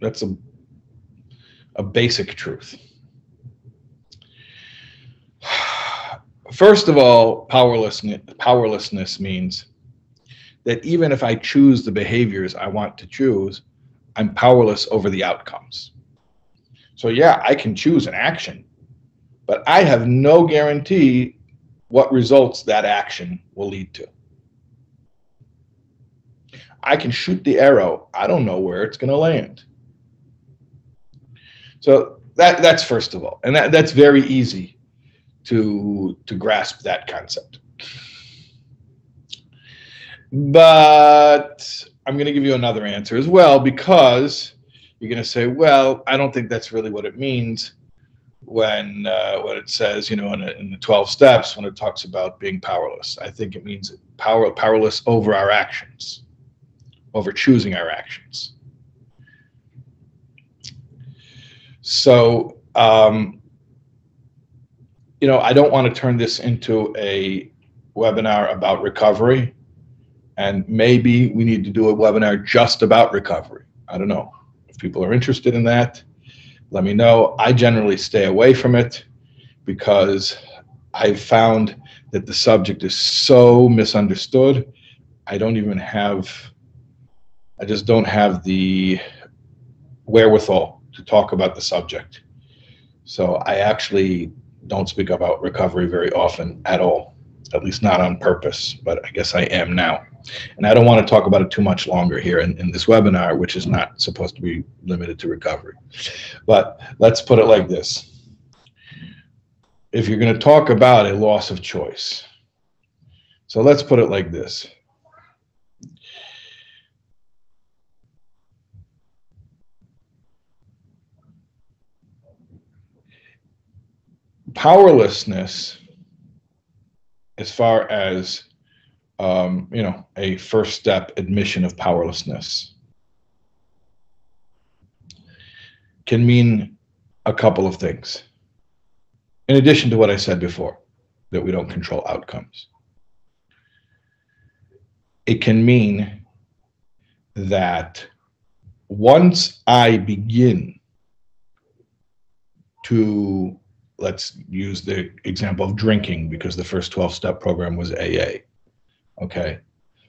That's a a basic truth. First of all, powerlessness powerlessness means that even if I choose the behaviors I want to choose, I'm powerless over the outcomes. So yeah, I can choose an action, but I have no guarantee what results that action will lead to. I can shoot the arrow. I don't know where it's going to land. So that that's first of all, and that, that's very easy to to grasp that concept. But I'm going to give you another answer as well because you're going to say, well, I don't think that's really what it means when uh, when it says, you know, in, a, in, the 12 steps when it talks about being powerless. I think it means power powerless over our actions, over choosing our actions. So, um, you know, I don't want to turn this into a webinar about recovery. And maybe we need to do a webinar just about recovery. I don't know. If people are interested in that, let me know. I generally stay away from it because I've found that the subject is so misunderstood. I don't even have, I just don't have the wherewithal to talk about the subject. So I actually don't speak about recovery very often at all, at least not on purpose, but I guess I am now. And I don't want to talk about it too much longer here in, in this webinar, which is not supposed to be limited to recovery. But let's put it like this. If you're going to talk about a loss of choice, so let's put it like this. Powerlessness, as far as um, you know, a first step admission of powerlessness can mean a couple of things. In addition to what I said before, that we don't control outcomes, it can mean that once I begin to, let's use the example of drinking because the first 12 step program was AA okay?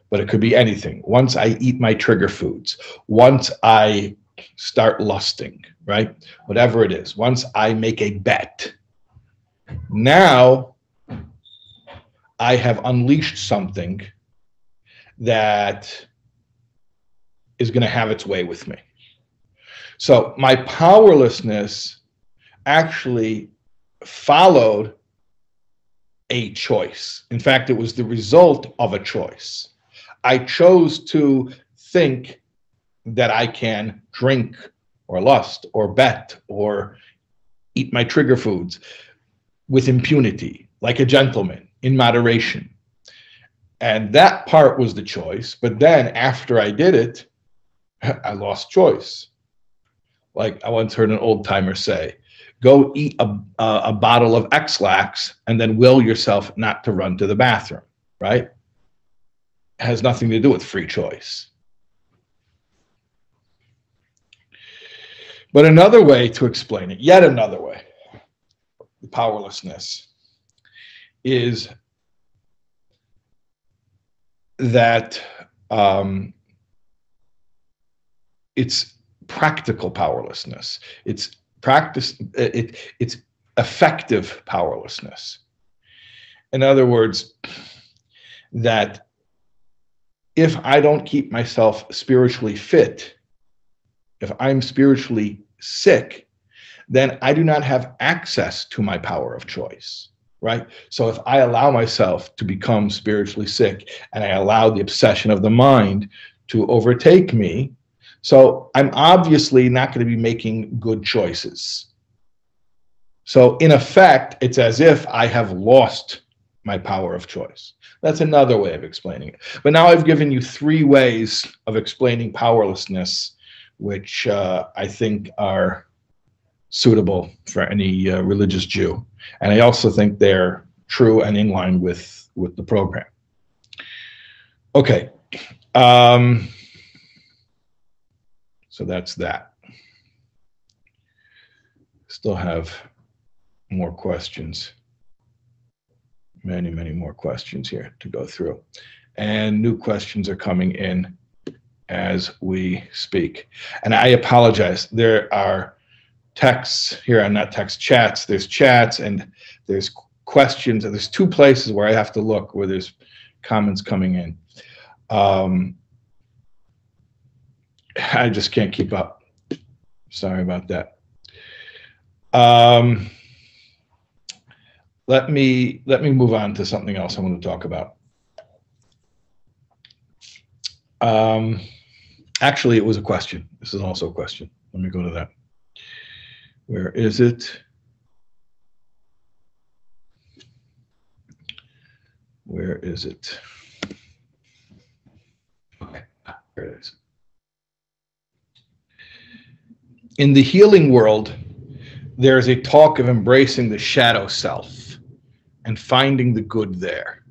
But it could be anything. Once i eat my trigger foods once i start lusting right? Whatever it is once i make a bet now i have unleashed something that is going to have its way with me. So my powerlessness actually followed a choice. In fact, it was the result of a choice. I chose to think that I can drink or lust or bet or eat my trigger foods with impunity, like a gentleman, in moderation. And that part was the choice. But then after I did it, I lost choice. Like I once heard an old timer say, go eat a, a, bottle of Ex-Lax and then will yourself not to run to the bathroom, right? Has nothing to do with free choice. But another way to explain it, yet another way, the powerlessness, is that um, it's practical powerlessness. It's practice it, it's effective powerlessness. In other words that if i don't keep myself spiritually fit if i'm spiritually sick then i do not have access to my power of choice right? So if i allow myself to become spiritually sick and i allow the obsession of the mind to overtake me so I'm obviously not going to be making good choices. So in effect, it's as if I have lost my power of choice. That's another way of explaining it. But now I've given you three ways of explaining powerlessness, which uh, I think are suitable for any uh, religious Jew. And I also think they're true and in line with, with the program. Okay. Um, so that's that. Still have more questions. Many, many more questions here to go through. And new questions are coming in as we speak. And I apologize. There are texts here are not text chats. There's chats and there's questions. And there's two places where I have to look where there's comments coming in. Um, I just can't keep up. Sorry about that. Um, let me let me move on to something else I want to talk about. Um, actually, it was a question. This is also a question. Let me go to that. Where is it? Where is it? Okay, there it is in the healing world, there's a talk of embracing the shadow self and finding the good there.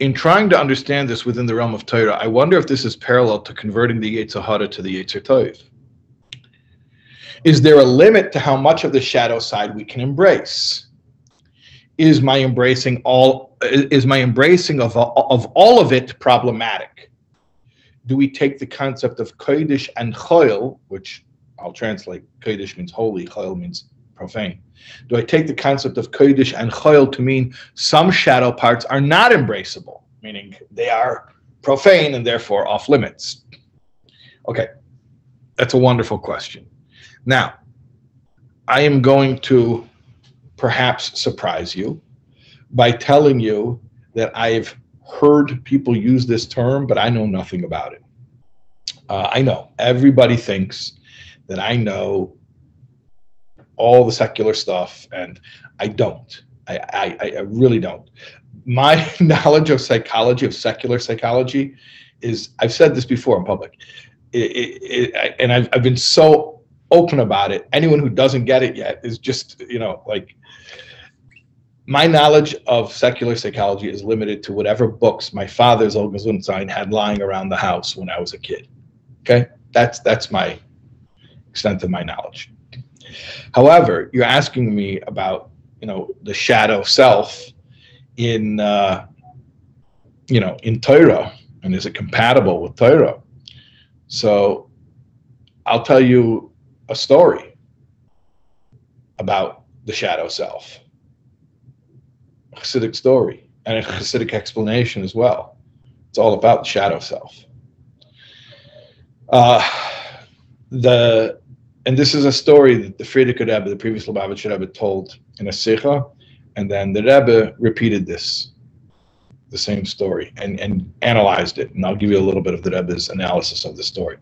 In trying to understand this within the realm of Torah, I wonder if this is parallel to converting the Yetzer Hara to the Yetzer Tov. Is there a limit to how much of the shadow side we can embrace? is my embracing all is my embracing of of all of it problematic? Do we take the concept of kodesh and choil, which I'll translate kodesh means holy, choil means profane. Do I take the concept of kodesh and choil to mean some shadow parts are not embraceable, meaning they are profane and therefore off limits? Okay, that's a wonderful question. Now, I am going to perhaps surprise you by telling you that I've heard people use this term, but I know nothing about it. Uh, I know everybody thinks that I know all the secular stuff, and I don't. I, I, I really don't. My knowledge of psychology, of secular psychology, is I've said this before in public, it, it, it, and I've, I've been so open about it. Anyone who doesn't get it yet is just, you know, like my knowledge of secular psychology is limited to whatever books my father's Olga Zunstein had lying around the house when I was a kid. Okay, that's that's my extent of my knowledge. However, you're asking me about you know the shadow self in uh, you know in Torah and is it compatible with Torah? So I'll tell you a story about the shadow self, Hasidic story, and a Hasidic explanation as well. It's all about the shadow self. Uh, the and this is a story that the Frierdiker Rebbe, the previous Lubavitcher Rebbe, told in a sikha, and then the Rebbe repeated this, the same story, and, and analyzed it. And I'll give you a little bit of the Rebbe's analysis of the story.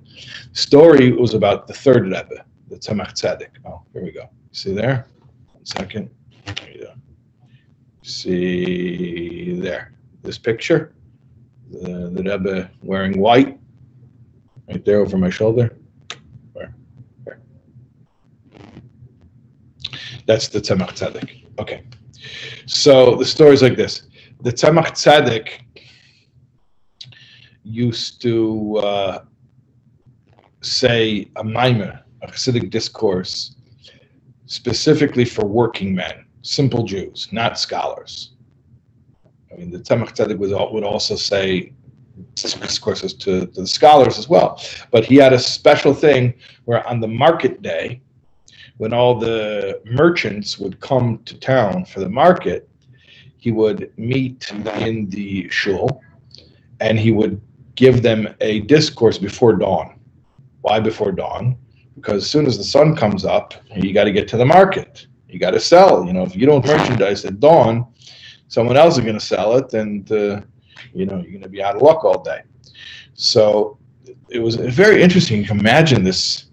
The story was about the third Rebbe, the Tzemach Tzedek. Oh, here we go. See there? One second. There. See there. This picture, the, the Rebbe wearing white, right there over my shoulder. Where? Where? That's the Tzemach Tzedek. Okay. So the story is like this. The Tzemach Tzedek used to uh, say a mimer, a Hasidic discourse, specifically for working men, simple Jews, not scholars. I mean, the Tzemach Tzedek would, would also say discourses to, to the scholars as well. But he had a special thing where on the market day, when all the merchants would come to town for the market, he would meet in the shul and he would give them a discourse before dawn. Why before dawn? Because as soon as the sun comes up, you got to get to the market. You got to sell. You know, if you don't merchandise at dawn, someone else is going to sell it, and uh, you know you're going to be out of luck all day. So it was very interesting. You can imagine this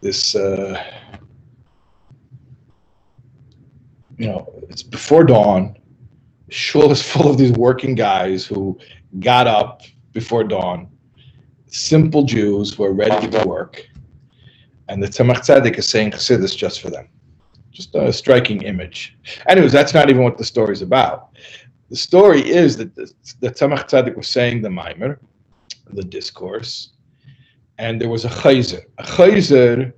this uh, you know, it's before dawn. Shul is full of these working guys who got up before dawn, simple Jews who are ready to work. And the Tzemach Tzedek is saying Chassidus just for them. Just a striking image. Anyways, that's not even what the story is about. The story is that the, the Tzemach was saying the Maimer, the discourse, and there was a chayzer. A chayzer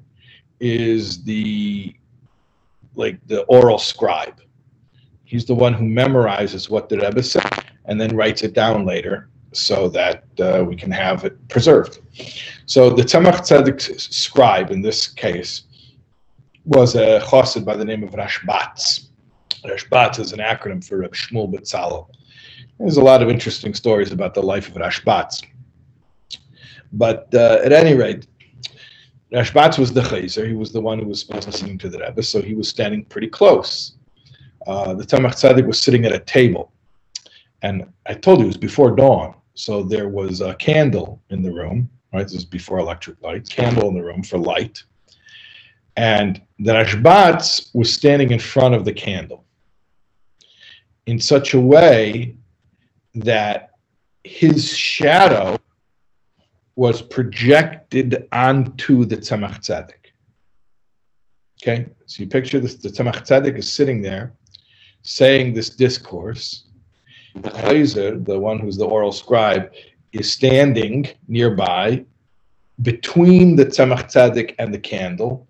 is the like the oral scribe. He's the one who memorizes what the Rebbe said and then writes it down later so that uh, we can have it preserved. So the Tzemach Tzedek scribe in this case was a chassid by the name of Rashbatz. Rashbatz is an acronym for Reb Shmuel Betzalel. There's a lot of interesting stories about the life of Rashbatz. But uh, at any rate, Rashbatz was the Chayzer. He was the one who was listening to the Rebbe, so he was standing pretty close. Uh, the Tzemach Tzedek was sitting at a table. And I told you it was before dawn. So there was a candle in the room, right? This is before electric lights, candle in the room for light. And the Rashbatz was standing in front of the candle in such a way that his shadow was projected onto the Tzemach Tzedek. Okay, so you picture this, the Tzemach Tzedek is sitting there saying this discourse. The Chayzer, the one who's the oral scribe, is standing nearby between the Tzemach Tzedek and the candle.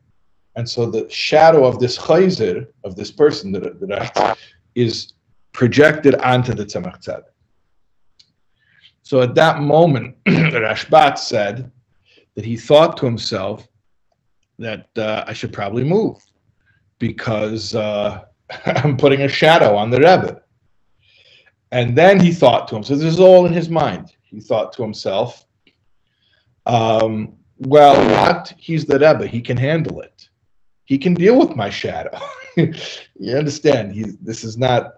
And so the shadow of this Chayzer, of this person, that, is projected onto the Tzemach Tzedek. So at that moment, Rashbatz said that he thought to himself that uh, I should probably move because uh, I'm putting a shadow on the Rebbe. And then he thought to himself, this is all in his mind. He thought to himself, um, well, what? He's the Rebbe. He can handle it. He can deal with my shadow. you understand? He, this is not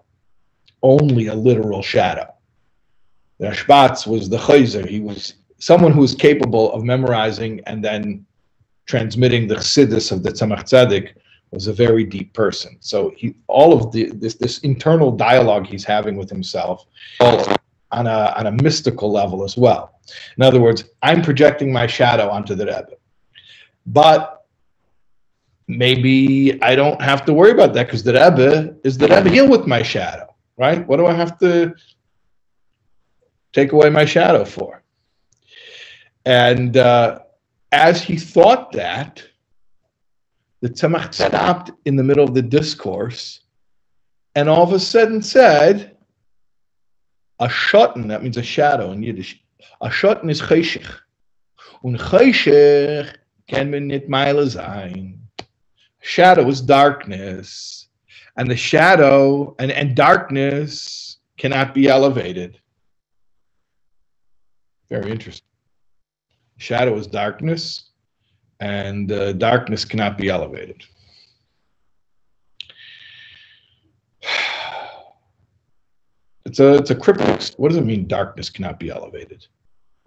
only a literal shadow. The Rashbatz was the chayzer. He was someone who was capable of memorizing and then transmitting the chassidus of the Tzemach Tzedek was a very deep person. So he, all of the, this, this internal dialogue he's having with himself, on a, on a mystical level as well. In other words, I'm projecting my shadow onto the Rebbe. But maybe I don't have to worry about that because the Rebbe is the Rebbe here with my shadow, right? What do I have to take away my shadow for? And uh, as he thought that, the Tzemach stopped in the middle of the discourse and all of a sudden said, a shatan, that means a shadow in Yiddish. A shatan is cheshich. Und cheshich can be nit sein. Shadow is darkness. And the shadow and, and darkness cannot be elevated. Very interesting. Shadow is darkness, and uh, darkness cannot be elevated. It's a it's a cryptic. What does it mean? Darkness cannot be elevated.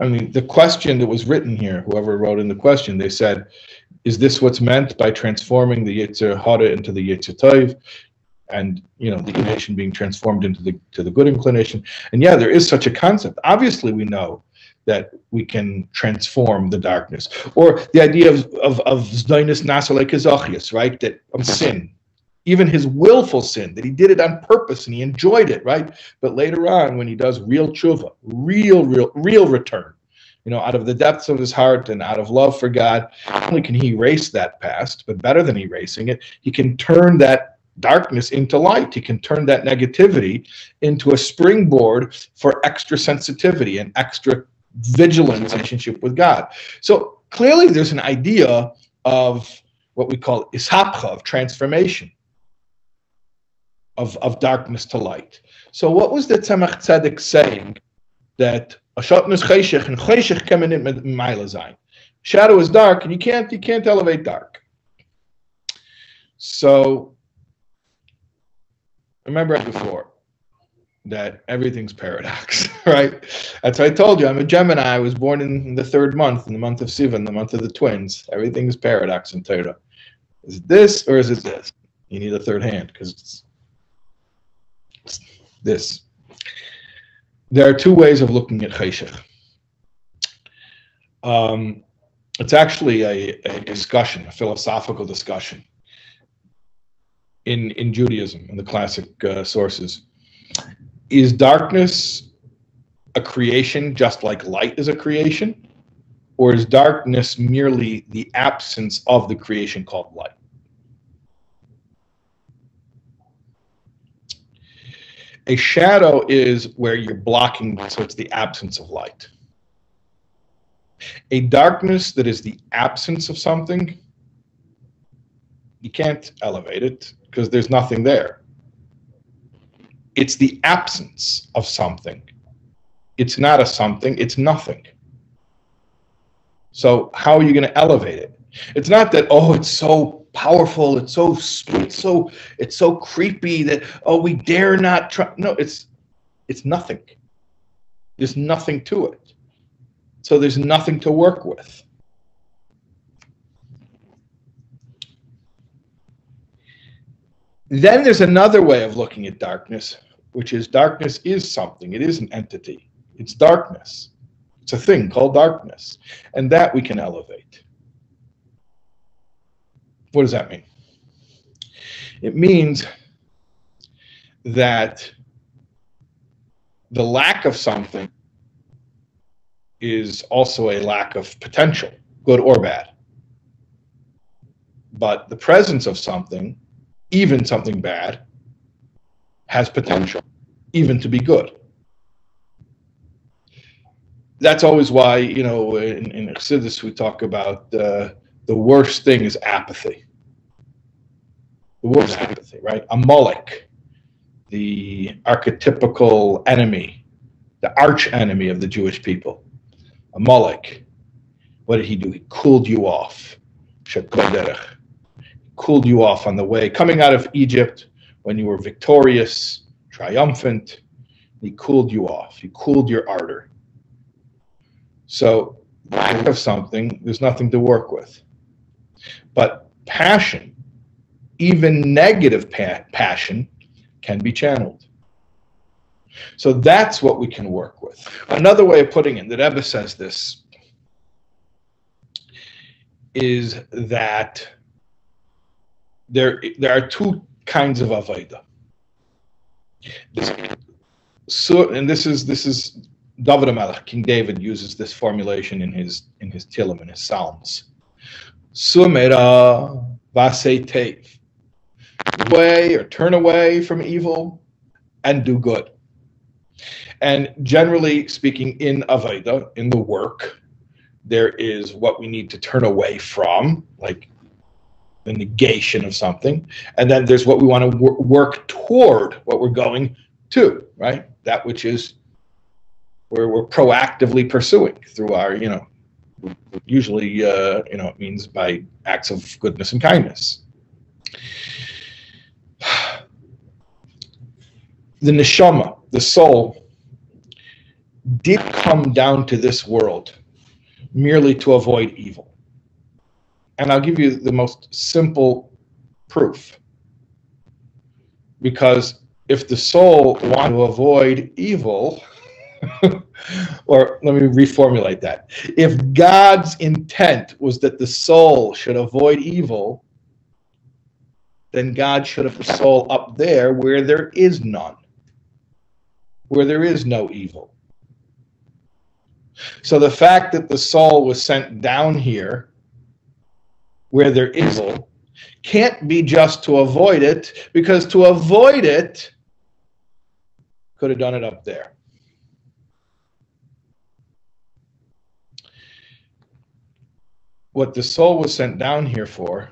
I mean, the question that was written here, whoever wrote in the question, they said, "Is this what's meant by transforming the Yetzer Hara into the Yetzer Tov, and you know the inclination being transformed into the to the good inclination?" And yeah, there is such a concept. Obviously, we know that we can transform the darkness, or the idea of of of Nasale right? That of sin, even his willful sin, that he did it on purpose and he enjoyed it, right? But later on, when he does real tshuva, real, real, real return, you know, out of the depths of his heart and out of love for God, not only can he erase that past, but better than erasing it, he can turn that darkness into light. He can turn that negativity into a springboard for extra sensitivity and extra vigilance relationship with God. So clearly there's an idea of what we call ishapcha, of transformation of, of darkness to light. So what was the Tzemach Tzedek saying that a shotnus cheshich and cheshich coming in mile Shadow is dark, and you can't you can't elevate dark. So remember before that everything's paradox, right? That's why I told you I'm a Gemini. I was born in the third month, in the month of Sivan, the month of the twins. Everything is paradox in Torah. Is it this or is it this? You need a third hand because it's this. There are two ways of looking at Cheshech. Um, it's actually a, a, discussion, a philosophical discussion in, in Judaism, in the classic uh, sources. Is darkness a creation just like light is a creation? Or is darkness merely the absence of the creation called light? A shadow is where you're blocking, so it's the absence of light. A darkness that is the absence of something, you can't elevate it because there's nothing there. It's the absence of something. It's not a something, it's nothing. So, how are you going to elevate it? It's not that, oh, it's so powerful. It's so it's so it's so creepy that oh we dare not try. No, it's it's nothing. There's nothing to it. So there's nothing to work with. Then there's another way of looking at darkness, which is darkness is something. It is an entity. It's darkness. It's a thing called darkness. And that we can elevate. What does that mean? It means that the lack of something is also a lack of potential, good or bad. But the presence of something, even something bad, has potential, even to be good. That's always why, you know, in, in Exodus we talk about uh, the worst thing is apathy. The worst apathy, right? Amalek, the archetypical enemy, the arch enemy of the Jewish people. Amalek, what did he do? He cooled you off. Cooled you off on the way. Coming out of Egypt when you were victorious, triumphant, he cooled you off. He cooled your ardor. So, lack of something, there's nothing to work with. But passion, even negative pa- passion, can be channeled. So that's what we can work with. Another way of putting it, that Rebbe says this, is that there there are two kinds of avodah. So, and this is this is David Hamelech, King David uses this formulation in his in his Tehillim in his Psalms. Sumera vasetev. Away or turn away from evil and do good. And generally speaking, in avodah, in the work, there is what we need to turn away from, like the negation of something. And then there's what we want to wor- work toward, what we're going to, right? That which is where we're proactively pursuing through our, you know, usually, uh, you know, it means by acts of goodness and kindness. The neshama, the soul, did come down to this world merely to avoid evil. And I'll give you the most simple proof. Because if the soul wanted to avoid evil, or let me reformulate that. If God's intent was that the soul should avoid evil, then God should have the soul up there where there is none, where there is no evil. So the fact that the soul was sent down here where there is evil can't be just to avoid it, because to avoid it could have done it up there. What the soul was sent down here for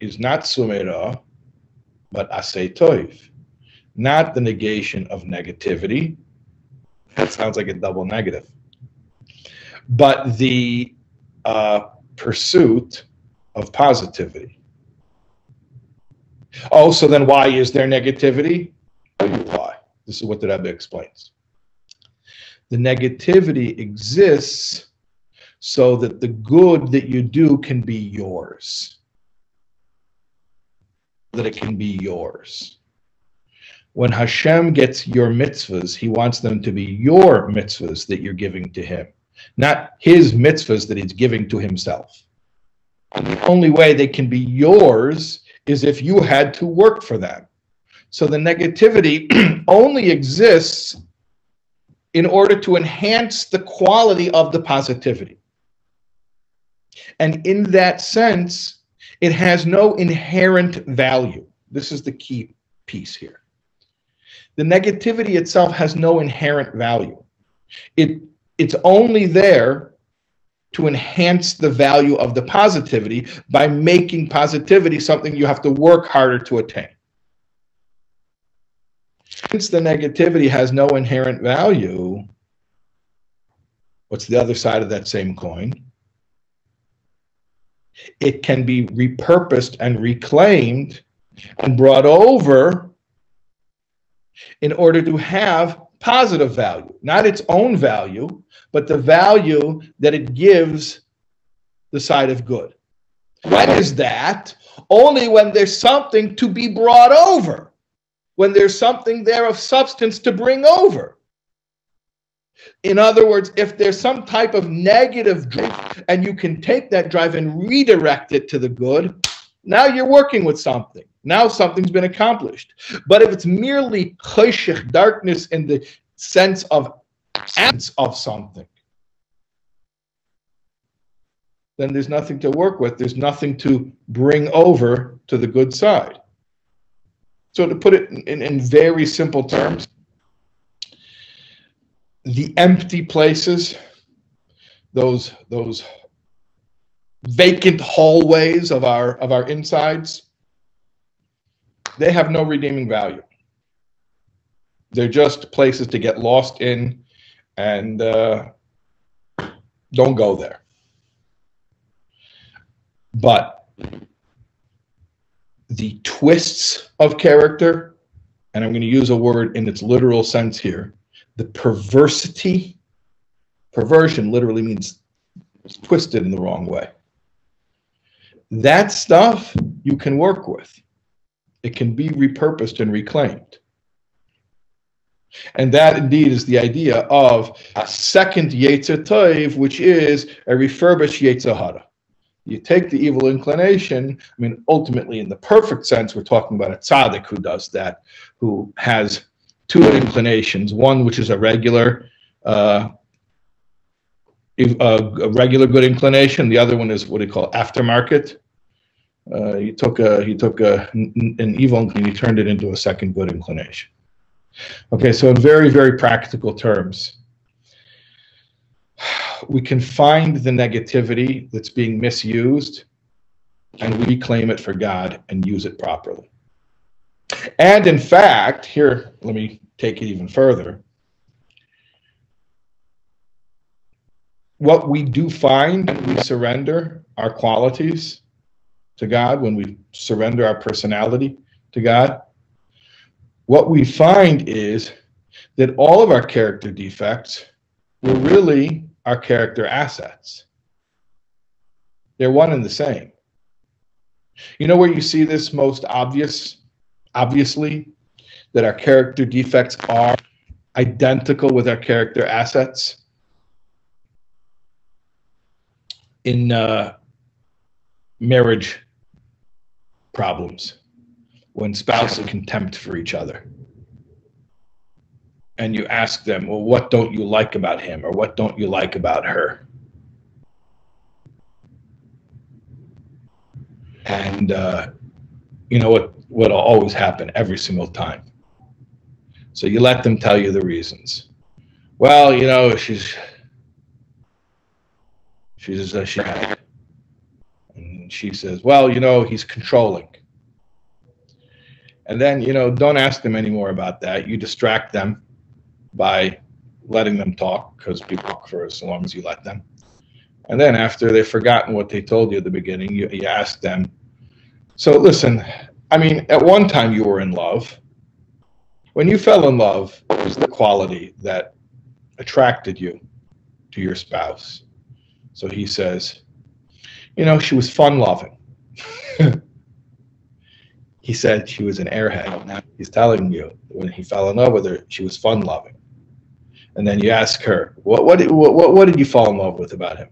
is not sumera, but asay not the negation of negativity, that sounds like a double negative. But the uh, pursuit of positivity. Oh, so then why is there negativity? Why? This is what the Rebbe explains. The negativity exists so that the good that you do can be yours. That it can be yours when Hashem gets your mitzvahs, he wants them to be your mitzvahs that you're giving to him, not his mitzvahs that he's giving to himself. And the only way they can be yours is if you had to work for them. So the negativity only exists in order to enhance the quality of the positivity. And in that sense, it has no inherent value. This is the key piece here the negativity itself has no inherent value. It, it's only there to enhance the value of the positivity by making positivity something you have to work harder to attain. Since the negativity has no inherent value, what's the other side of that same coin? It can be repurposed and reclaimed and brought over in order to have positive value, not its own value, but the value that it gives the side of good. What is that? Only when there's something to be brought over, when there's something there of substance to bring over. In other words, if there's some type of negative drive and you can take that drive and redirect it to the good, now you're working with something. Now something's been accomplished. But if it's merely choshech, darkness in the sense of absence of something, then there's nothing to work with. There's nothing to bring over to the good side. So to put it in, in very simple terms, the empty places, those those vacant hallways of our of our insides, they have no redeeming value. They're just places to get lost in, and uh, don't go there. But the twists of character, and I'm going to use a word in its literal sense here, the perversity, perversion literally means twisted in the wrong way. That stuff you can work with. It can be repurposed and reclaimed. And that indeed is the idea of a second Yetzer Tov, which is a refurbished Yetzer Hara. You take the evil inclination, I mean, ultimately, in the perfect sense, we're talking about a tzaddik who does that, who has two inclinations one which is a regular, uh, a regular good inclination, the other one is what he call aftermarket. Uh, he took a he took a, an evil and he turned it into a second good inclination. Okay, so in very, very practical terms, we can find the negativity that's being misused and reclaim it for God and use it properly. And in fact, here, let me take it even further. What we do find when we surrender our qualities to God, when we surrender our personality to God, what we find is that all of our character defects were really our character assets. They're one and the same. You know where you see this most obvious, obviously, that our character defects are identical with our character assets? In uh, marriage problems when spouses contempt for each other. And you ask them, well, what don't you like about him or what don't you like about her? And uh, you know what what'll always happen every single time. So you let them tell you the reasons. Well, you know, she's she's uh, she and she says, well, you know, he's controlling. And then, you know, don't ask them anymore about that. You distract them by letting them talk because people talk for as long as you let them. And then after they've forgotten what they told you at the beginning, you, you ask them. So listen, I mean, at one time you were in love. When you fell in love, what was the quality that attracted you to your spouse? So he says, you know, she was fun loving. he said she was an airhead. Now he's telling you when he fell in love with her, she was fun loving. And then you ask her, what, what, what, what did you fall in love with about him?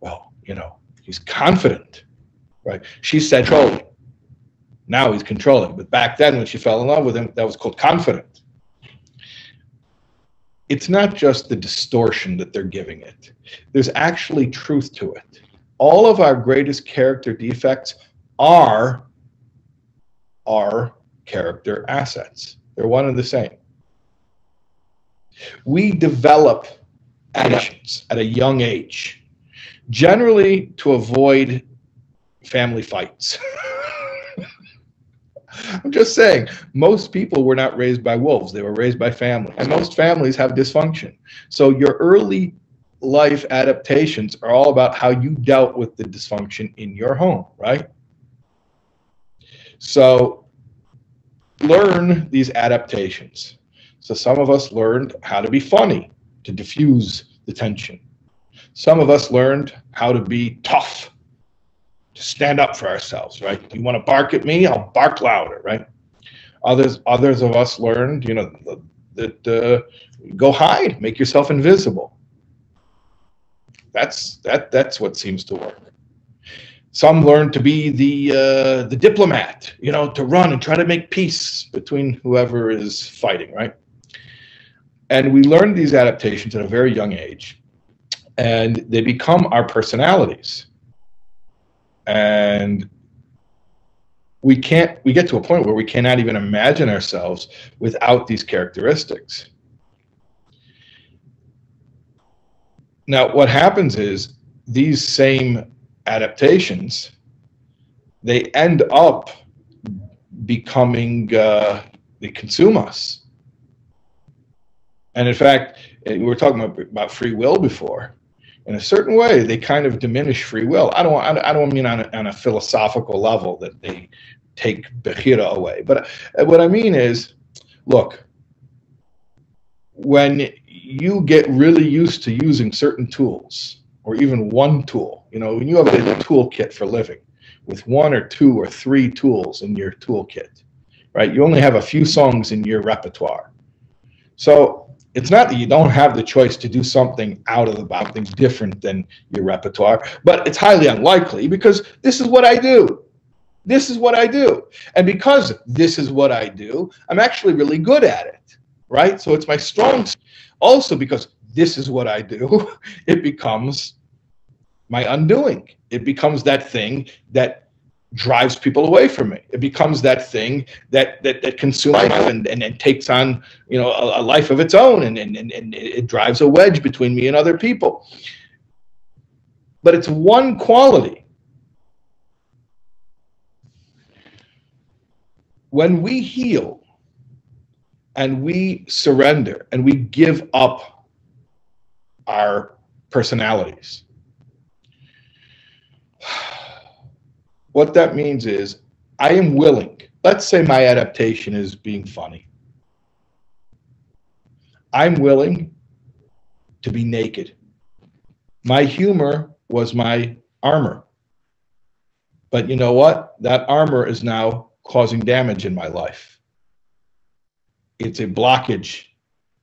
Well, you know, he's confident, right? She said controlling. Now he's controlling. But back then, when she fell in love with him, that was called confident. It's not just the distortion that they're giving it, there's actually truth to it. All of our greatest character defects are our character assets. They're one and the same. We develop actions at a young age, generally to avoid family fights. I'm just saying, most people were not raised by wolves, they were raised by family. And most families have dysfunction. So your early life adaptations are all about how you dealt with the dysfunction in your home, right? So learn these adaptations. So some of us learned how to be funny to diffuse the tension. Some of us learned how to be tough, to stand up for ourselves, right? You want to bark at me, I'll bark louder, right? Others, others of us learned, you know, that uh, go hide, make yourself invisible. That's that. That's what seems to work. Some learn to be the uh, the diplomat, you know, to run and try to make peace between whoever is fighting, right? And we learn these adaptations at a very young age, and they become our personalities. And we can't we get to a point where we cannot even imagine ourselves without these characteristics. Now what happens is these same adaptations they end up becoming uh, they consume us. And in fact we were talking about, about free will before in a certain way, they kind of diminish free will. I don't, I don't mean on a, on a philosophical level that they take Bechira away. But what I mean is, look, when you get really used to using certain tools, or even one tool, you know, when you have a toolkit for living with one or two or three tools in your toolkit, right? You only have a few songs in your repertoire. So it's not that you don't have the choice to do something out of the box, something different than your repertoire, but it's highly unlikely because this is what I do. This is what I do. And because this is what I do, I'm actually really good at it, right? So it's my strong. Also, because this is what I do, it becomes my undoing. It becomes that thing that drives people away from me. It becomes that thing that that, that consumes and, and, and takes on you know a, a life of its own and, and, and it drives a wedge between me and other people. But it's one quality. When we heal and we surrender and we give up our personalities What that means is I am willing. Let's say my adaptation is being funny. I'm willing to be naked. My humor was my armor. But you know what? That armor is now causing damage in my life. It's a blockage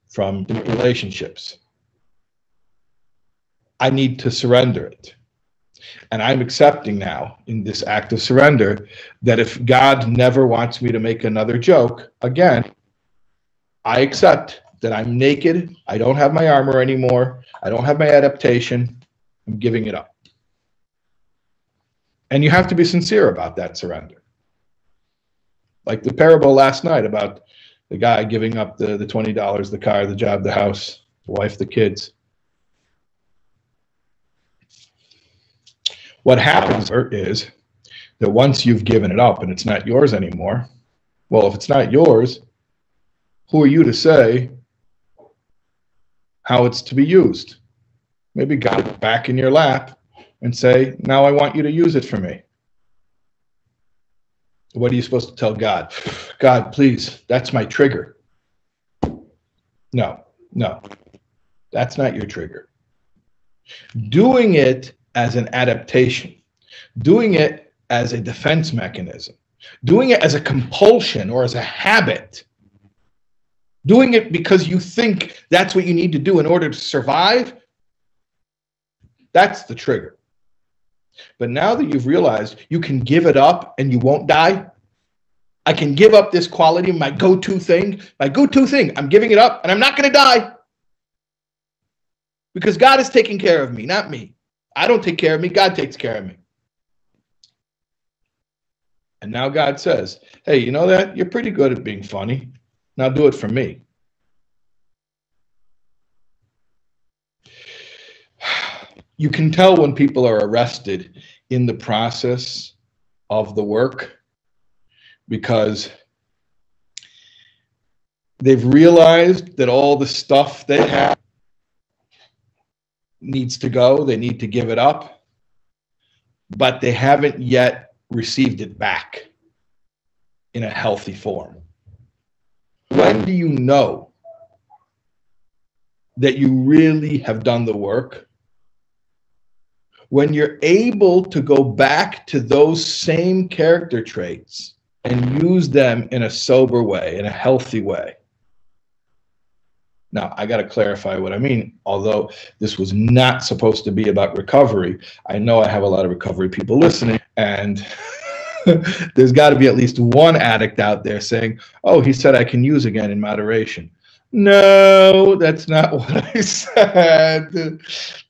from relationships. I need to surrender it. And I'm accepting now in this act of surrender that if God never wants me to make another joke, again, I accept that I'm naked. I don't have my armor anymore. I don't have my adaptation. I'm giving it up. And you have to be sincere about that surrender. Like the parable last night about the guy giving up the, the $20, the car, the job, the house, the wife, the kids. What happens is that once you've given it up and it's not yours anymore, well, if it's not yours, who are you to say how it's to be used? Maybe God it back in your lap and say, now I want you to use it for me. What are you supposed to tell God? God, please, that's my trigger. No, no, that's not your trigger. Doing it as an adaptation, doing it as a defense mechanism, doing it as a compulsion or as a habit, doing it because you think that's what you need to do in order to survive, that's the trigger. But now that you've realized you can give it up and you won't die, I can give up this quality, my go to thing, my go to thing. I'm giving it up and I'm not going to die because God is taking care of me, not me. I don't take care of me, God takes care of me. And now God says, Hey, you know that? You're pretty good at being funny. Now do it for me. You can tell when people are arrested in the process of the work because they've realized that all the stuff they have needs to go. They need to give it up, but they haven't yet received it back in a healthy form. When do you know that you really have done the work? When you're able to go back to those same character traits and use them in a sober way, in a healthy way. Now, I got to clarify what I mean. Although this was not supposed to be about recovery, I know I have a lot of recovery people listening, and there's got to be at least one addict out there saying, Oh, he said I can use again in moderation. No, that's not what I said.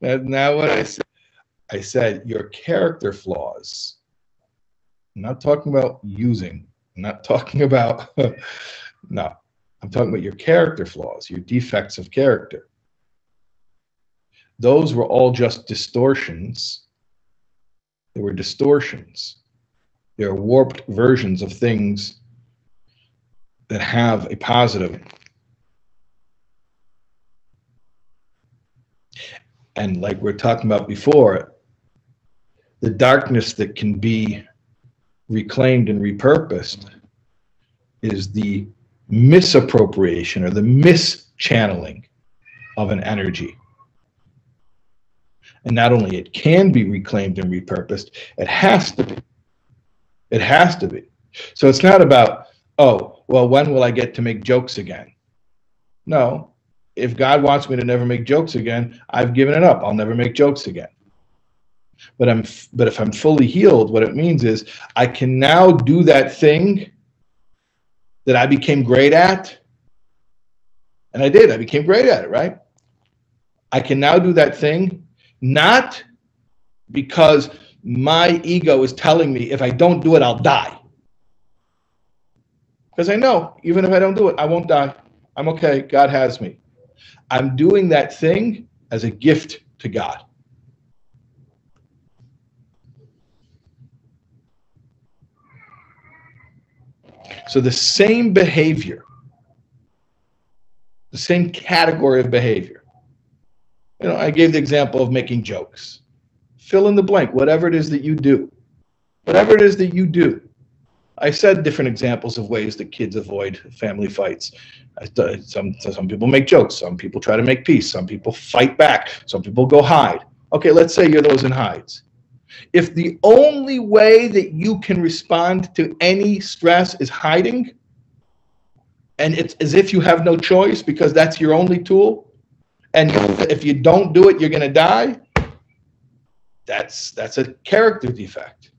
That's not what I said. I said your character flaws I'm not talking about using. I'm not talking about, no. I'm talking about your character flaws, your defects of character. Those were all just distortions. They were distortions. They're warped versions of things that have a positive. And like we're talking about before, the darkness that can be reclaimed and repurposed is the misappropriation or the mischanneling of an energy. And not only it can be reclaimed and repurposed, it has to be. It has to be. So it's not about, oh, well, when will I get to make jokes again? No. If God wants me to never make jokes again, I've given it up. I'll never make jokes again. But I'm but if I'm fully healed, what it means is I can now do that thing that I became great at. And I did. I became great at it, right? I can now do that thing not because my ego is telling me if I don't do it, I'll die. Because I know even if I don't do it, I won't die. I'm okay. God has me. I'm doing that thing as a gift to God. So the same behavior, the same category of behavior. You know, I gave the example of making jokes. Fill in the blank, whatever it is that you do. Whatever it is that you do. I said different examples of ways that kids avoid family fights. Some, some people make jokes. Some people try to make peace. Some people fight back. Some people go hide. Okay, let's say you're those in hides. If the only way that you can respond to any stress is hiding, and it's as if you have no choice because that's your only tool, and if you don't do it, you're going to die, that's that's a character defect.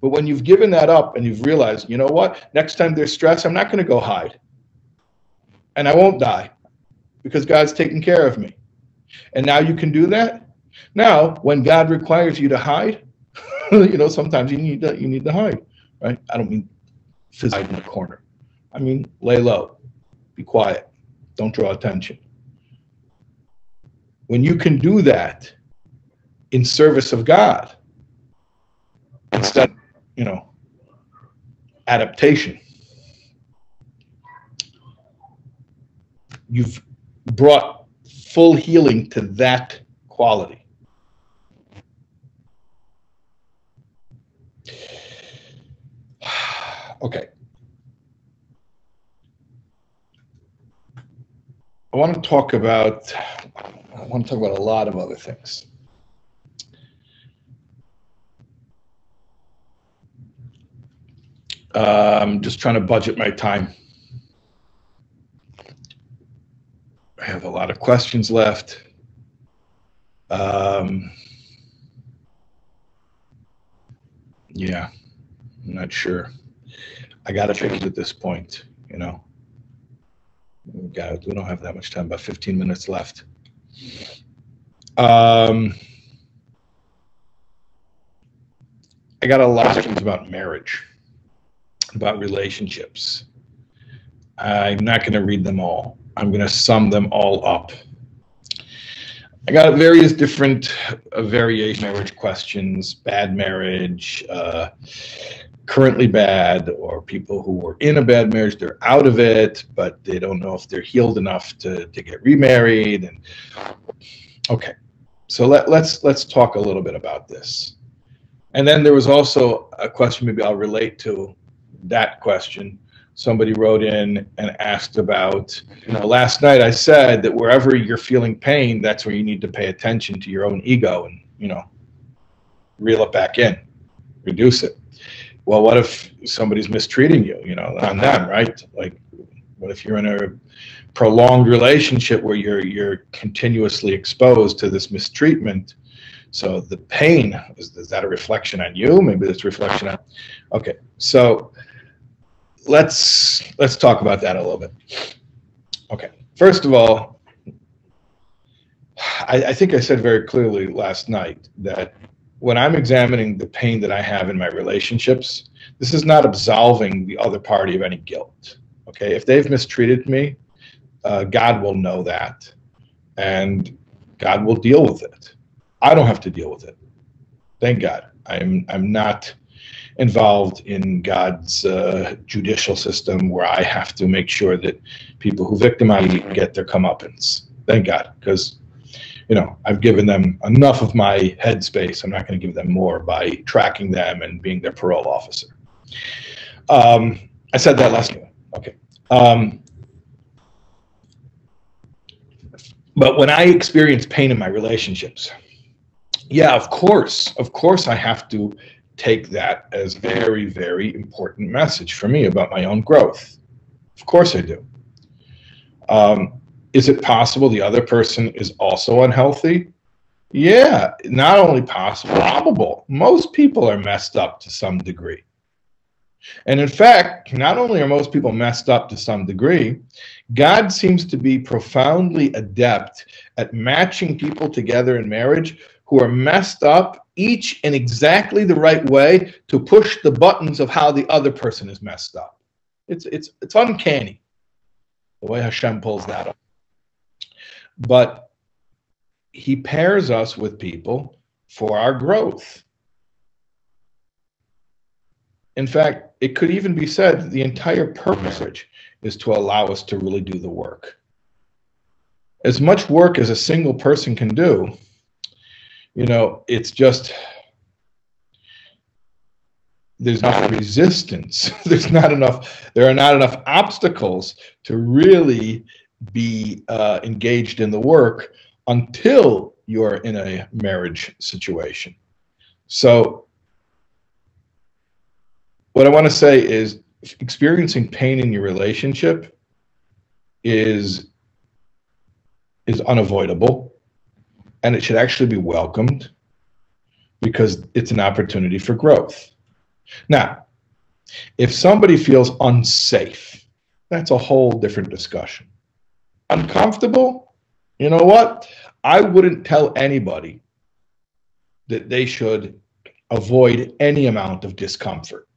But when you've given that up and you've realized, you know what, next time there's stress, I'm not going to go hide. And I won't die because God's taking care of me. And now you can do that. Now, when God requires you to hide, you know, sometimes you need to you need to hide, right? I don't mean physically in the corner. I mean lay low, be quiet, don't draw attention. When you can do that in service of God, instead, you know, adaptation, you've brought full healing to that quality. Okay. I want to talk about I want to talk about a lot of other things. I'm um, just trying to budget my time. I have a lot of questions left. Um, yeah, I'm not sure. I got to fix it at this point, you know. We, got, we don't have that much time, about 15 minutes left. Um, I got a lot of questions about marriage, about relationships. I'm not going to read them all. I'm going to sum them all up. I got various different uh, variation marriage questions, bad marriage, uh, currently bad or people who were in a bad marriage they're out of it but they don't know if they're healed enough to, to get remarried and okay. So let, let's let's talk a little bit about this. And then there was also a question maybe i'll relate to that question. Somebody wrote in and asked about you know last night i said that wherever you're feeling pain that's where you need to pay attention to your own ego and you know reel it back in reduce it well, what if somebody's mistreating you, you know, on them, right? Like, what if you're in a prolonged relationship where you're you're continuously exposed to this mistreatment? So the pain is, is that a reflection on you? Maybe it's reflection on. Okay, so let's let's talk about that a little bit. Okay, first of all, I, I think I said very clearly last night that when I'm examining the pain that I have in my relationships, this is not absolving the other party of any guilt. Okay, if they've mistreated me, uh, God will know that, and God will deal with it. I don't have to deal with it. Thank God. I'm I'm not involved in God's uh, judicial system where I have to make sure that people who victimize me get their comeuppance. Thank God, because you know, I've given them enough of my headspace. I'm not going to give them more by tracking them and being their parole officer. Um, I said that last year. Okay. Um, but when I experience pain in my relationships, yeah, of course, of course, I have to take that as very, very important message for me about my own growth. Of course, I do. Um, is it possible the other person is also unhealthy? Yeah, not only possible, probable. Most people are messed up to some degree. And in fact, not only are most people messed up to some degree, God seems to be profoundly adept at matching people together in marriage who are messed up each in exactly the right way to push the buttons of how the other person is messed up. It's it's it's uncanny the way Hashem pulls that off but he pairs us with people for our growth. In fact, it could even be said the entire purpose is to allow us to really do the work. As much work as a single person can do, you know, it's just there's not resistance. there's not enough. There are not enough obstacles to really be uh, engaged in the work until you're in a marriage situation. So, what I want to say is experiencing pain in your relationship is is unavoidable and it should actually be welcomed because it's an opportunity for growth. Now, if somebody feels unsafe, that's a whole different discussion uncomfortable, you know what? I wouldn't tell anybody that they should avoid any amount of discomfort,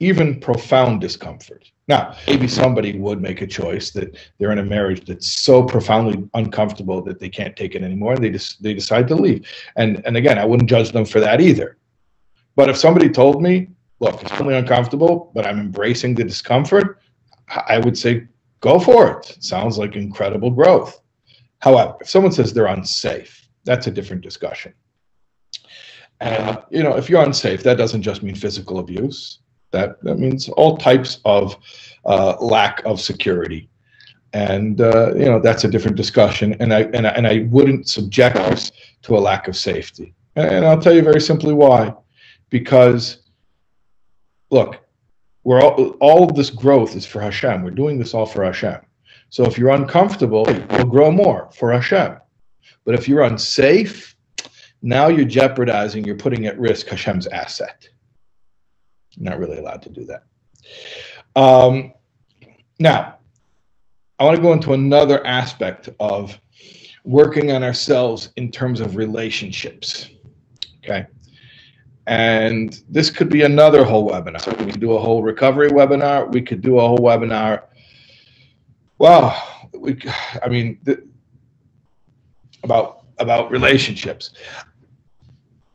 even profound discomfort. Now, maybe somebody would make a choice that they're in a marriage that's so profoundly uncomfortable that they can't take it anymore, and they just they decide to leave. And and again, I wouldn't judge them for that either. But if somebody told me, "Look, it's really uncomfortable, but I'm embracing the discomfort," I would say, go for it. Sounds like incredible growth. However, if someone says they're unsafe, that's a different discussion. And you know, if you're unsafe, that doesn't just mean physical abuse. That that means all types of uh, lack of security, and uh, you know that's a different discussion. And I and I, and I wouldn't subject us to a lack of safety. And, and I'll tell you very simply why, because look, we're all, all of this growth is for Hashem. We're doing this all for Hashem. So if you're uncomfortable, you'll grow more for Hashem. But if you're unsafe, now you're jeopardizing, you're putting at risk Hashem's asset. You're not really allowed to do that. Um, now, I want to go into another aspect of working on ourselves in terms of relationships. Okay. And this could be another whole webinar. So we could do a whole recovery webinar. We could do a whole webinar. Well, we, I mean, about about relationships.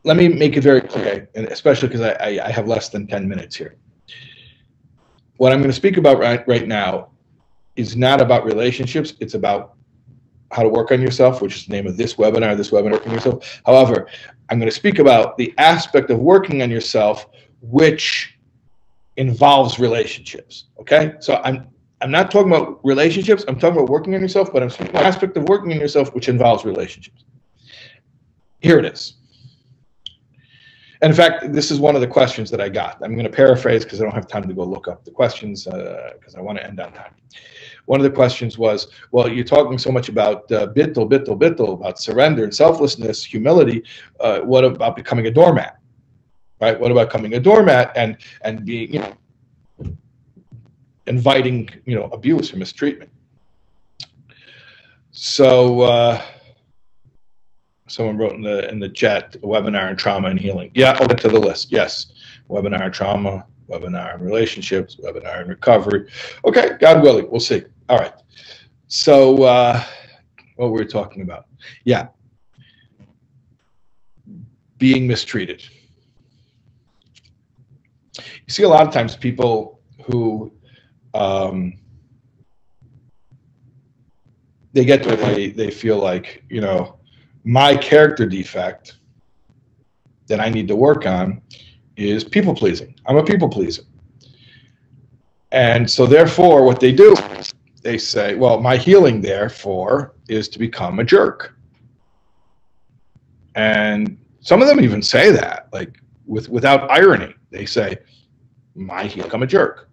Let me make it very clear, and especially because I, I, I have less than 10 minutes here. What I'm going to speak about right, right now is not about relationships. It's about how to work on yourself, which is the name of this webinar, this webinar, working yourself. However, I'm going to speak about the aspect of working on yourself, which involves relationships. Okay. So I'm, I'm not talking about relationships. I'm talking about working on yourself, but I'm speaking about aspect of working on yourself, which involves relationships. Here it is. And in fact, this is one of the questions that I got. I'm going to paraphrase because I don't have time to go look up the questions because uh, I want to end on time one of the questions was, well, you're talking so much about uh, bittul, bittul, bittul, about surrender and selflessness, humility. Uh, what about becoming a doormat? Right? What about becoming a doormat and and being, you know, inviting, you know, abuse or mistreatment? So uh, Someone wrote in the in the chat, webinar on trauma and healing. Yeah, I'll get to the list. Yes, webinar on trauma, webinar on relationships, webinar on recovery. Okay, God willing, we'll see. All right. So, uh, what were we talking about? Yeah, being mistreated. You see a lot of times people who um, they get to they they feel like you know my character defect that I need to work on is people pleasing. I'm a people pleaser. And so therefore what they do they say, well, my healing therefore is to become a jerk. And some of them even say that, like with without irony. They say, my healing, become a jerk.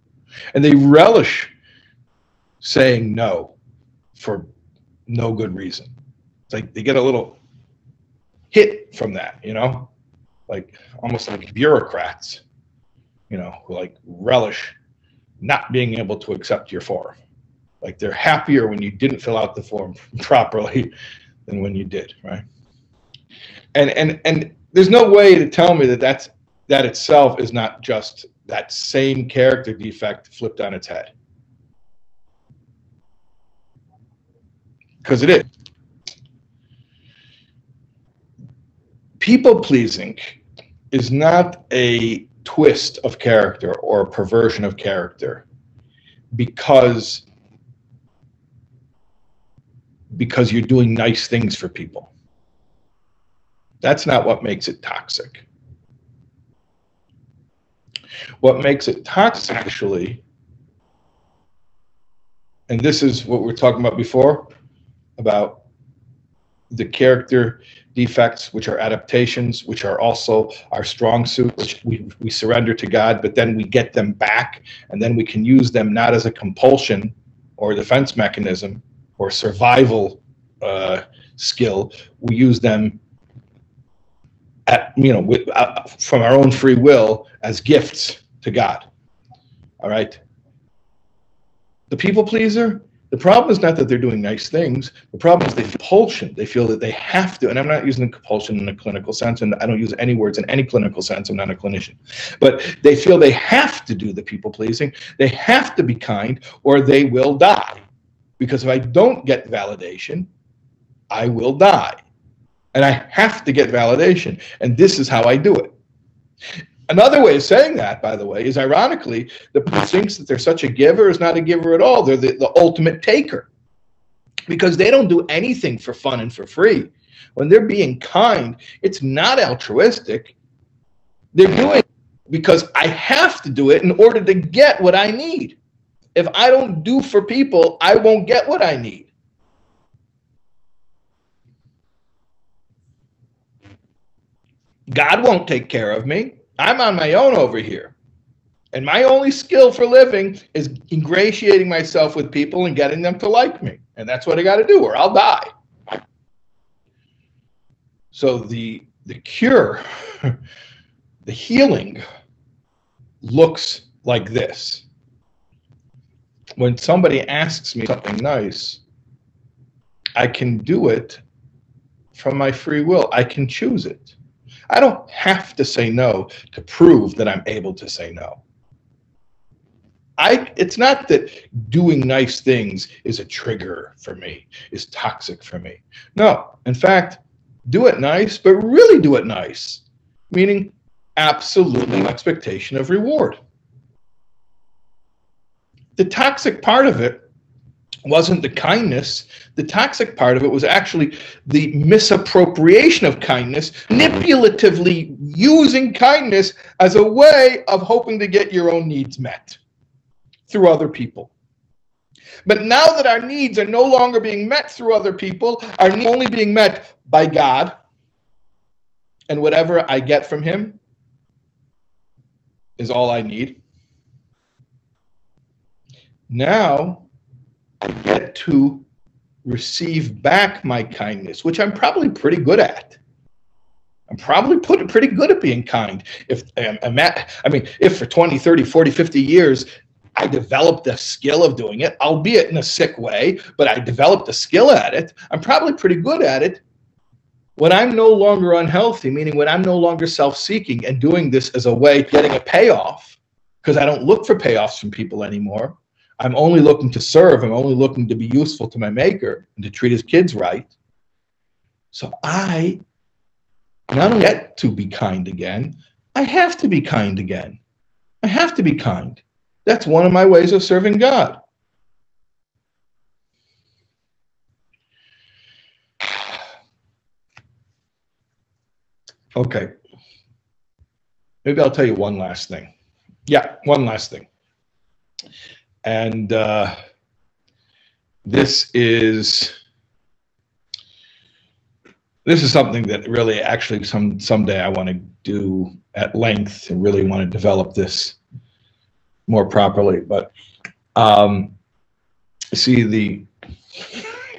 And they relish saying no for no good reason. It's like they get a little hit from that, you know, like almost like bureaucrats, you know, who like relish not being able to accept your form. Like they're happier when you didn't fill out the form properly than when you did, right? And and and there's no way to tell me that that's that itself is not just that same character defect flipped on its head. Because it is. people pleasing is not a twist of character or a perversion of character because because you're doing nice things for people. That's not what makes it toxic. What makes it toxic actually and this is what we are talking about before about the character defects, which are adaptations, which are also our strong suits, we, we surrender to God, but then we get them back, and then we can use them not as a compulsion or defense mechanism or survival uh, skill. We use them at you know with, uh, from our own free will as gifts to God. All right. The people pleaser the problem is not that they're doing nice things. The problem is the compulsion. They feel that they have to, and I'm not using compulsion in a clinical sense, and I don't use any words in any clinical sense. I'm not a clinician. But they feel they have to do the people pleasing. They have to be kind, or they will die. Because if I don't get validation, I will die. And I have to get validation. And this is how I do it. Another way of saying that, by the way, is ironically, the person thinks that they're such a giver is not a giver at all. They're the, the ultimate taker because they don't do anything for fun and for free. When they're being kind, it's not altruistic. They're doing because I have to do it in order to get what I need. If I don't do for people, I won't get what I need. God won't take care of me. I'm on my own over here. And my only skill for living is ingratiating myself with people and getting them to like me. And that's what I got to do, or I'll die. So the the cure, the healing looks like this. When somebody asks me something nice, I can do it from my free will. I can choose it. I don't have to say no to prove that I'm able to say no. I, it's not that doing nice things is a trigger for me, is toxic for me. No, in fact, do it nice, but really do it nice, meaning absolutely no expectation of reward. The toxic part of it wasn't the kindness. The toxic part of it was actually the misappropriation of kindness, manipulatively using kindness as a way of hoping to get your own needs met through other people. But now that our needs are no longer being met through other people, are only being met by God, and whatever I get from Him is all I need. Now I get to receive back my kindness, which I'm probably pretty good at. I'm probably put, pretty good at being kind. If um, at, I mean, if for 20, 30, 40, 50 years I developed the skill of doing it, albeit in a sick way, but I developed a skill at it, I'm probably pretty good at it. When I'm no longer unhealthy, meaning when I'm no longer self seeking and doing this as a way getting a payoff, because I don't look for payoffs from people anymore. I'm only looking to serve. I'm only looking to be useful to my maker and to treat his kids right. So I not get to be kind again, I have to be kind again. I have to be kind. That's one of my ways of serving God. Okay. Maybe I'll tell you one last thing. Yeah, one last thing. And uh, this is this is something that really actually some someday I want to do at length and really want to develop this more properly. But um, see the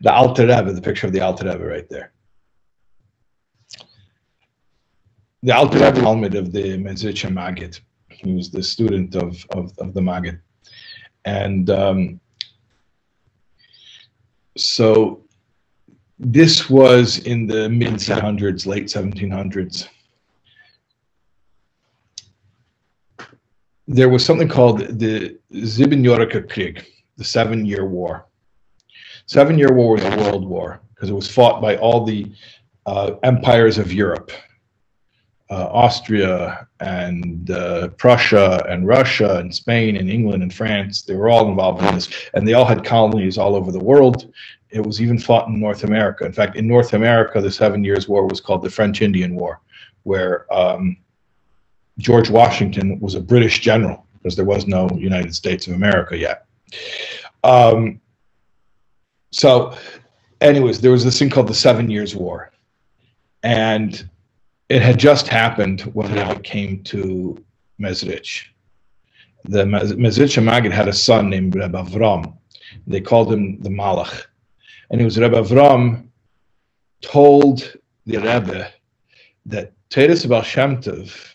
the Alter Rebbe, the picture of the Alter Rebbe right there. The Alter Rebbe talmid of the Mezritcher Maggid. He was the student of, of, of the Maggid. And um, so this was in the mid 1700s, late 1700s. There was something called the Siebenjähriger Krieg, the Seven Year War. Seven Year War was a world war because it was fought by all the uh, empires of Europe uh, Austria and uh, Prussia and Russia and Spain and England and France. They were all involved in this, and they all had colonies all over the world. It was even fought in North America. In fact, in North America, the Seven Years' War was called the French Indian War, where um, George Washington was a British general because there was no United States of America yet. Um, so, anyways, there was this thing called the Seven Years' War, and it had just happened when I came to Mezrich. The Mezrich Maggid had a son named Rebbe Avram. They called him the Malach. And it was Rebbe Avram told the Rebbe that Teres Baal Shem Tov,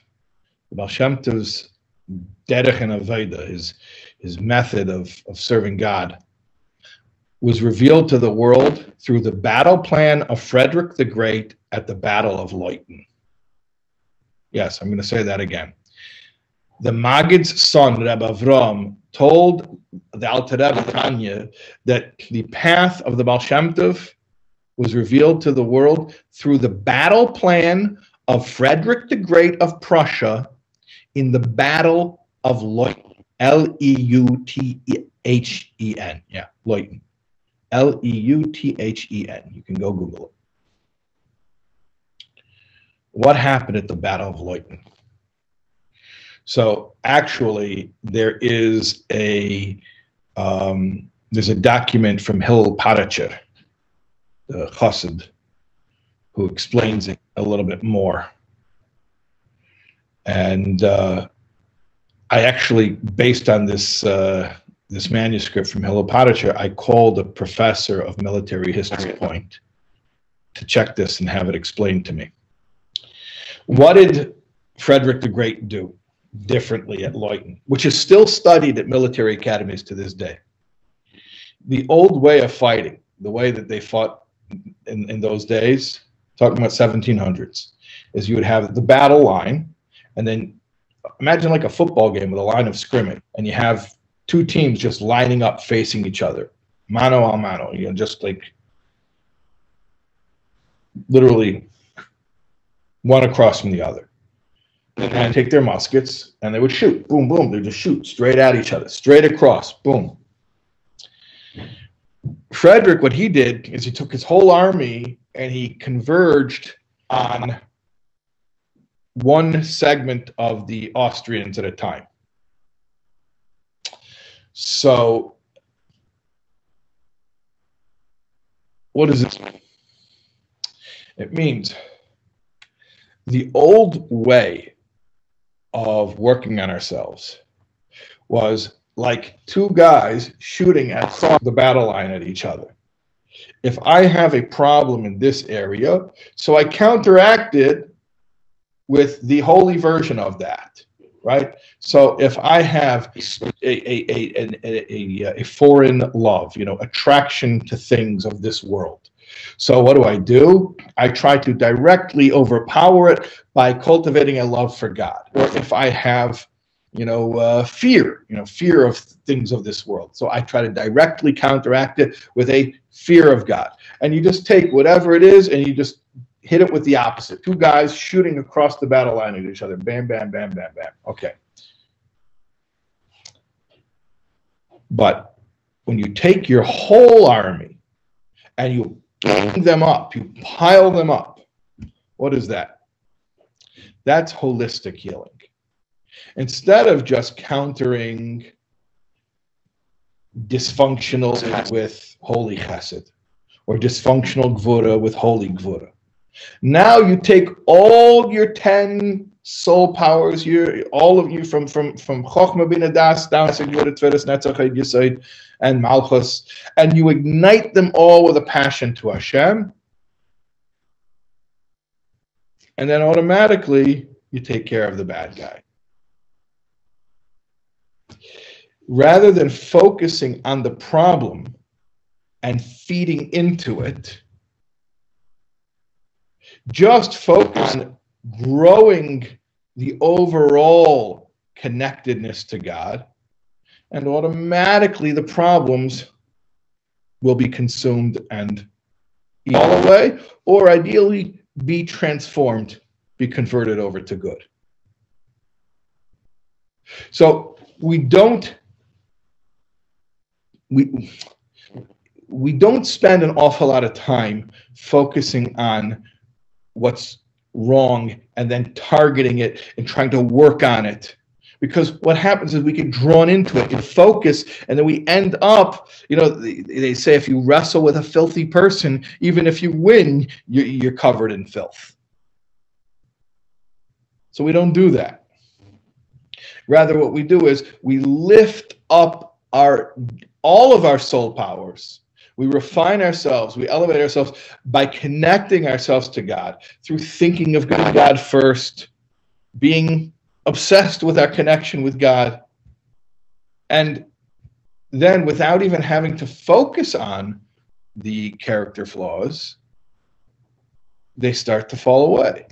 Baal Shem Tov's derech and avodah, his, his method of, of serving God, was revealed to the world through the battle plan of Frederick the Great at the Battle of Leuthen. Yes, I'm going to say that again. The Maggid's son, Rebbe Avram, told the Alter Rebbe Tanya that the path of the Baal Shem Tov was revealed to the world through the battle plan of Frederick the Great of Prussia in the Battle of Leuthen. L E U T H E N. Yeah, Leuthen. L E U T H E N. You can go Google it what happened at the Battle of Leuthen. So actually, there is a um, there's a document from Hillel Paritcher, the Chassid, who explains it a little bit more. And uh, I actually, based on this uh, this manuscript from Hillel Paritcher, I called a professor of military history point to check this and have it explained to me. What did Frederick the Great do differently at Leuthen, which is still studied at military academies to this day? The old way of fighting, the way that they fought in, in those days, talking about 1700s, is you would have the battle line, and then imagine like a football game with a line of scrimmage, and you have two teams just lining up facing each other, mano a mano, you know, just like literally one across from the other. And take their muskets and they would shoot. Boom, boom. They would just shoot straight at each other, straight across. Boom. Frederick, what he did is he took his whole army and he converged on one segment of the Austrians at a time. So, what does this mean? It means the old way of working on ourselves was like two guys shooting at the battle line at each other. If I have a problem in this area, so I counteract it with the holy version of that, right? So if I have a, a, a, a, a, a foreign love, you know, attraction to things of this world, So what do I do? I try to directly overpower it by cultivating a love for God. Or if I have, you know, uh, fear, you know, fear of things of this world. So I try to directly counteract it with a fear of God. And you just take whatever it is and you just hit it with the opposite. Two guys shooting across the battle line at each other. Bam, bam, bam, bam, bam. Okay. But when you take your whole army and you gang them up, you pile them up, what is that? That's holistic healing. Instead of just countering dysfunctional with holy chesed or dysfunctional gvura with holy gvura. Now you take all your 10 soul powers, you all of you from from from Chochma bin Das down to Gvura Tiferes Netzach Yisoid and Malchus, and you ignite them all with a passion to Hashem. And then automatically you take care of the bad guy. Rather than focusing on the problem and feeding into it, just focus on growing the overall connectedness to God, and automatically the problems will be consumed and all away, or ideally be transformed, be converted over to good. So we don't we we don't spend an awful lot of time focusing on what's wrong and then targeting it and trying to work on it because what happens is we get drawn into it and focus and then we end up you know they, say if you wrestle with a filthy person even if you win you're, you're covered in filth. So we don't do that. Rather what we do is we lift up our all of our soul powers. We refine ourselves, we elevate ourselves by connecting ourselves to God through thinking of God first, being obsessed with our connection with God. And then, without even having to focus on the character flaws, they start to fall away.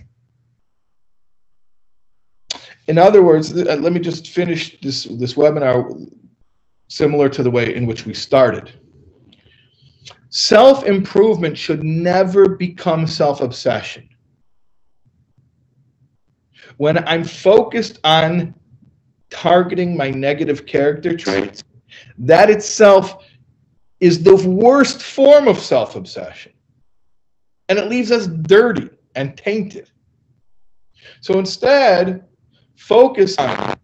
In other words, uh, let me just finish this, this webinar similar to the way in which we started. Self improvement should never become self obsession. When I'm focused on targeting my negative character traits, that itself is the worst form of self obsession. And it leaves us dirty and tainted. So instead, focus on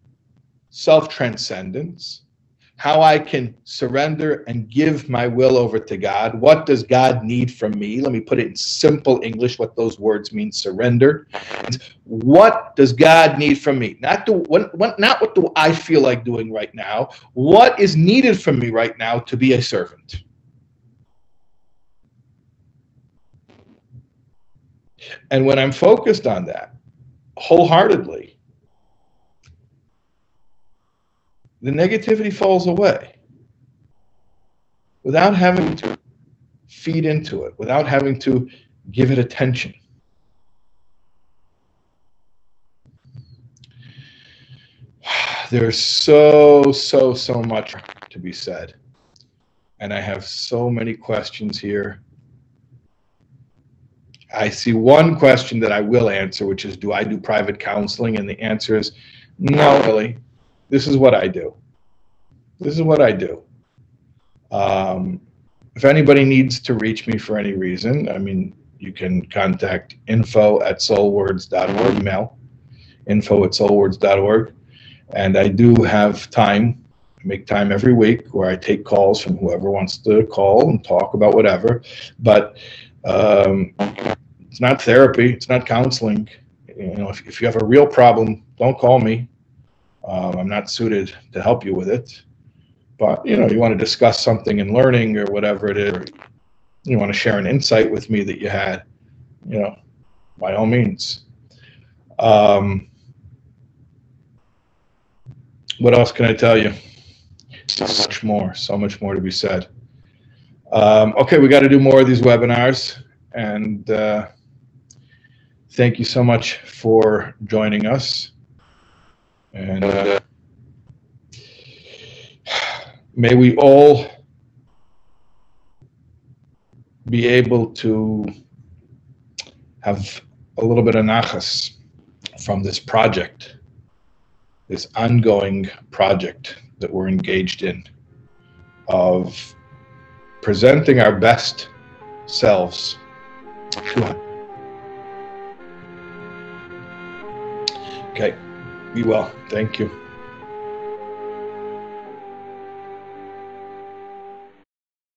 self transcendence how I can surrender and give my will over to God. What does God need from me? Let me put it in simple English what those words mean surrender. What does God need from me? Not, do, what, what, not what do I feel like doing right now. What is needed from me right now to be a servant? And when I'm focused on that wholeheartedly, the negativity falls away without having to feed into it, without having to give it attention. There's so, so, so much to be said. And I have so many questions here. I see one question that I will answer, which is Do I do private counseling? And the answer is no, really this is what I do. This is what I do. Um, if anybody needs to reach me for any reason, I mean, you can contact info at soulwords.org, email info at soulwords.org. And I do have time, I make time every week where I take calls from whoever wants to call and talk about whatever. But um, it's not therapy, it's not counseling. You know, if, if you have a real problem, don't call me. Um, I'm not suited to help you with it, but you know, you want to discuss something in learning or whatever it is, or you want to share an insight with me that you had, you know, by all means. Um, what else can I tell you? So much more, so much more to be said. Um, okay, we got to do more of these webinars. And uh, thank you so much for joining us. And uh, may we all be able to have a little bit of nachas from this project, this ongoing project that we're engaged in of presenting our best selves Okay, be well. Thank you.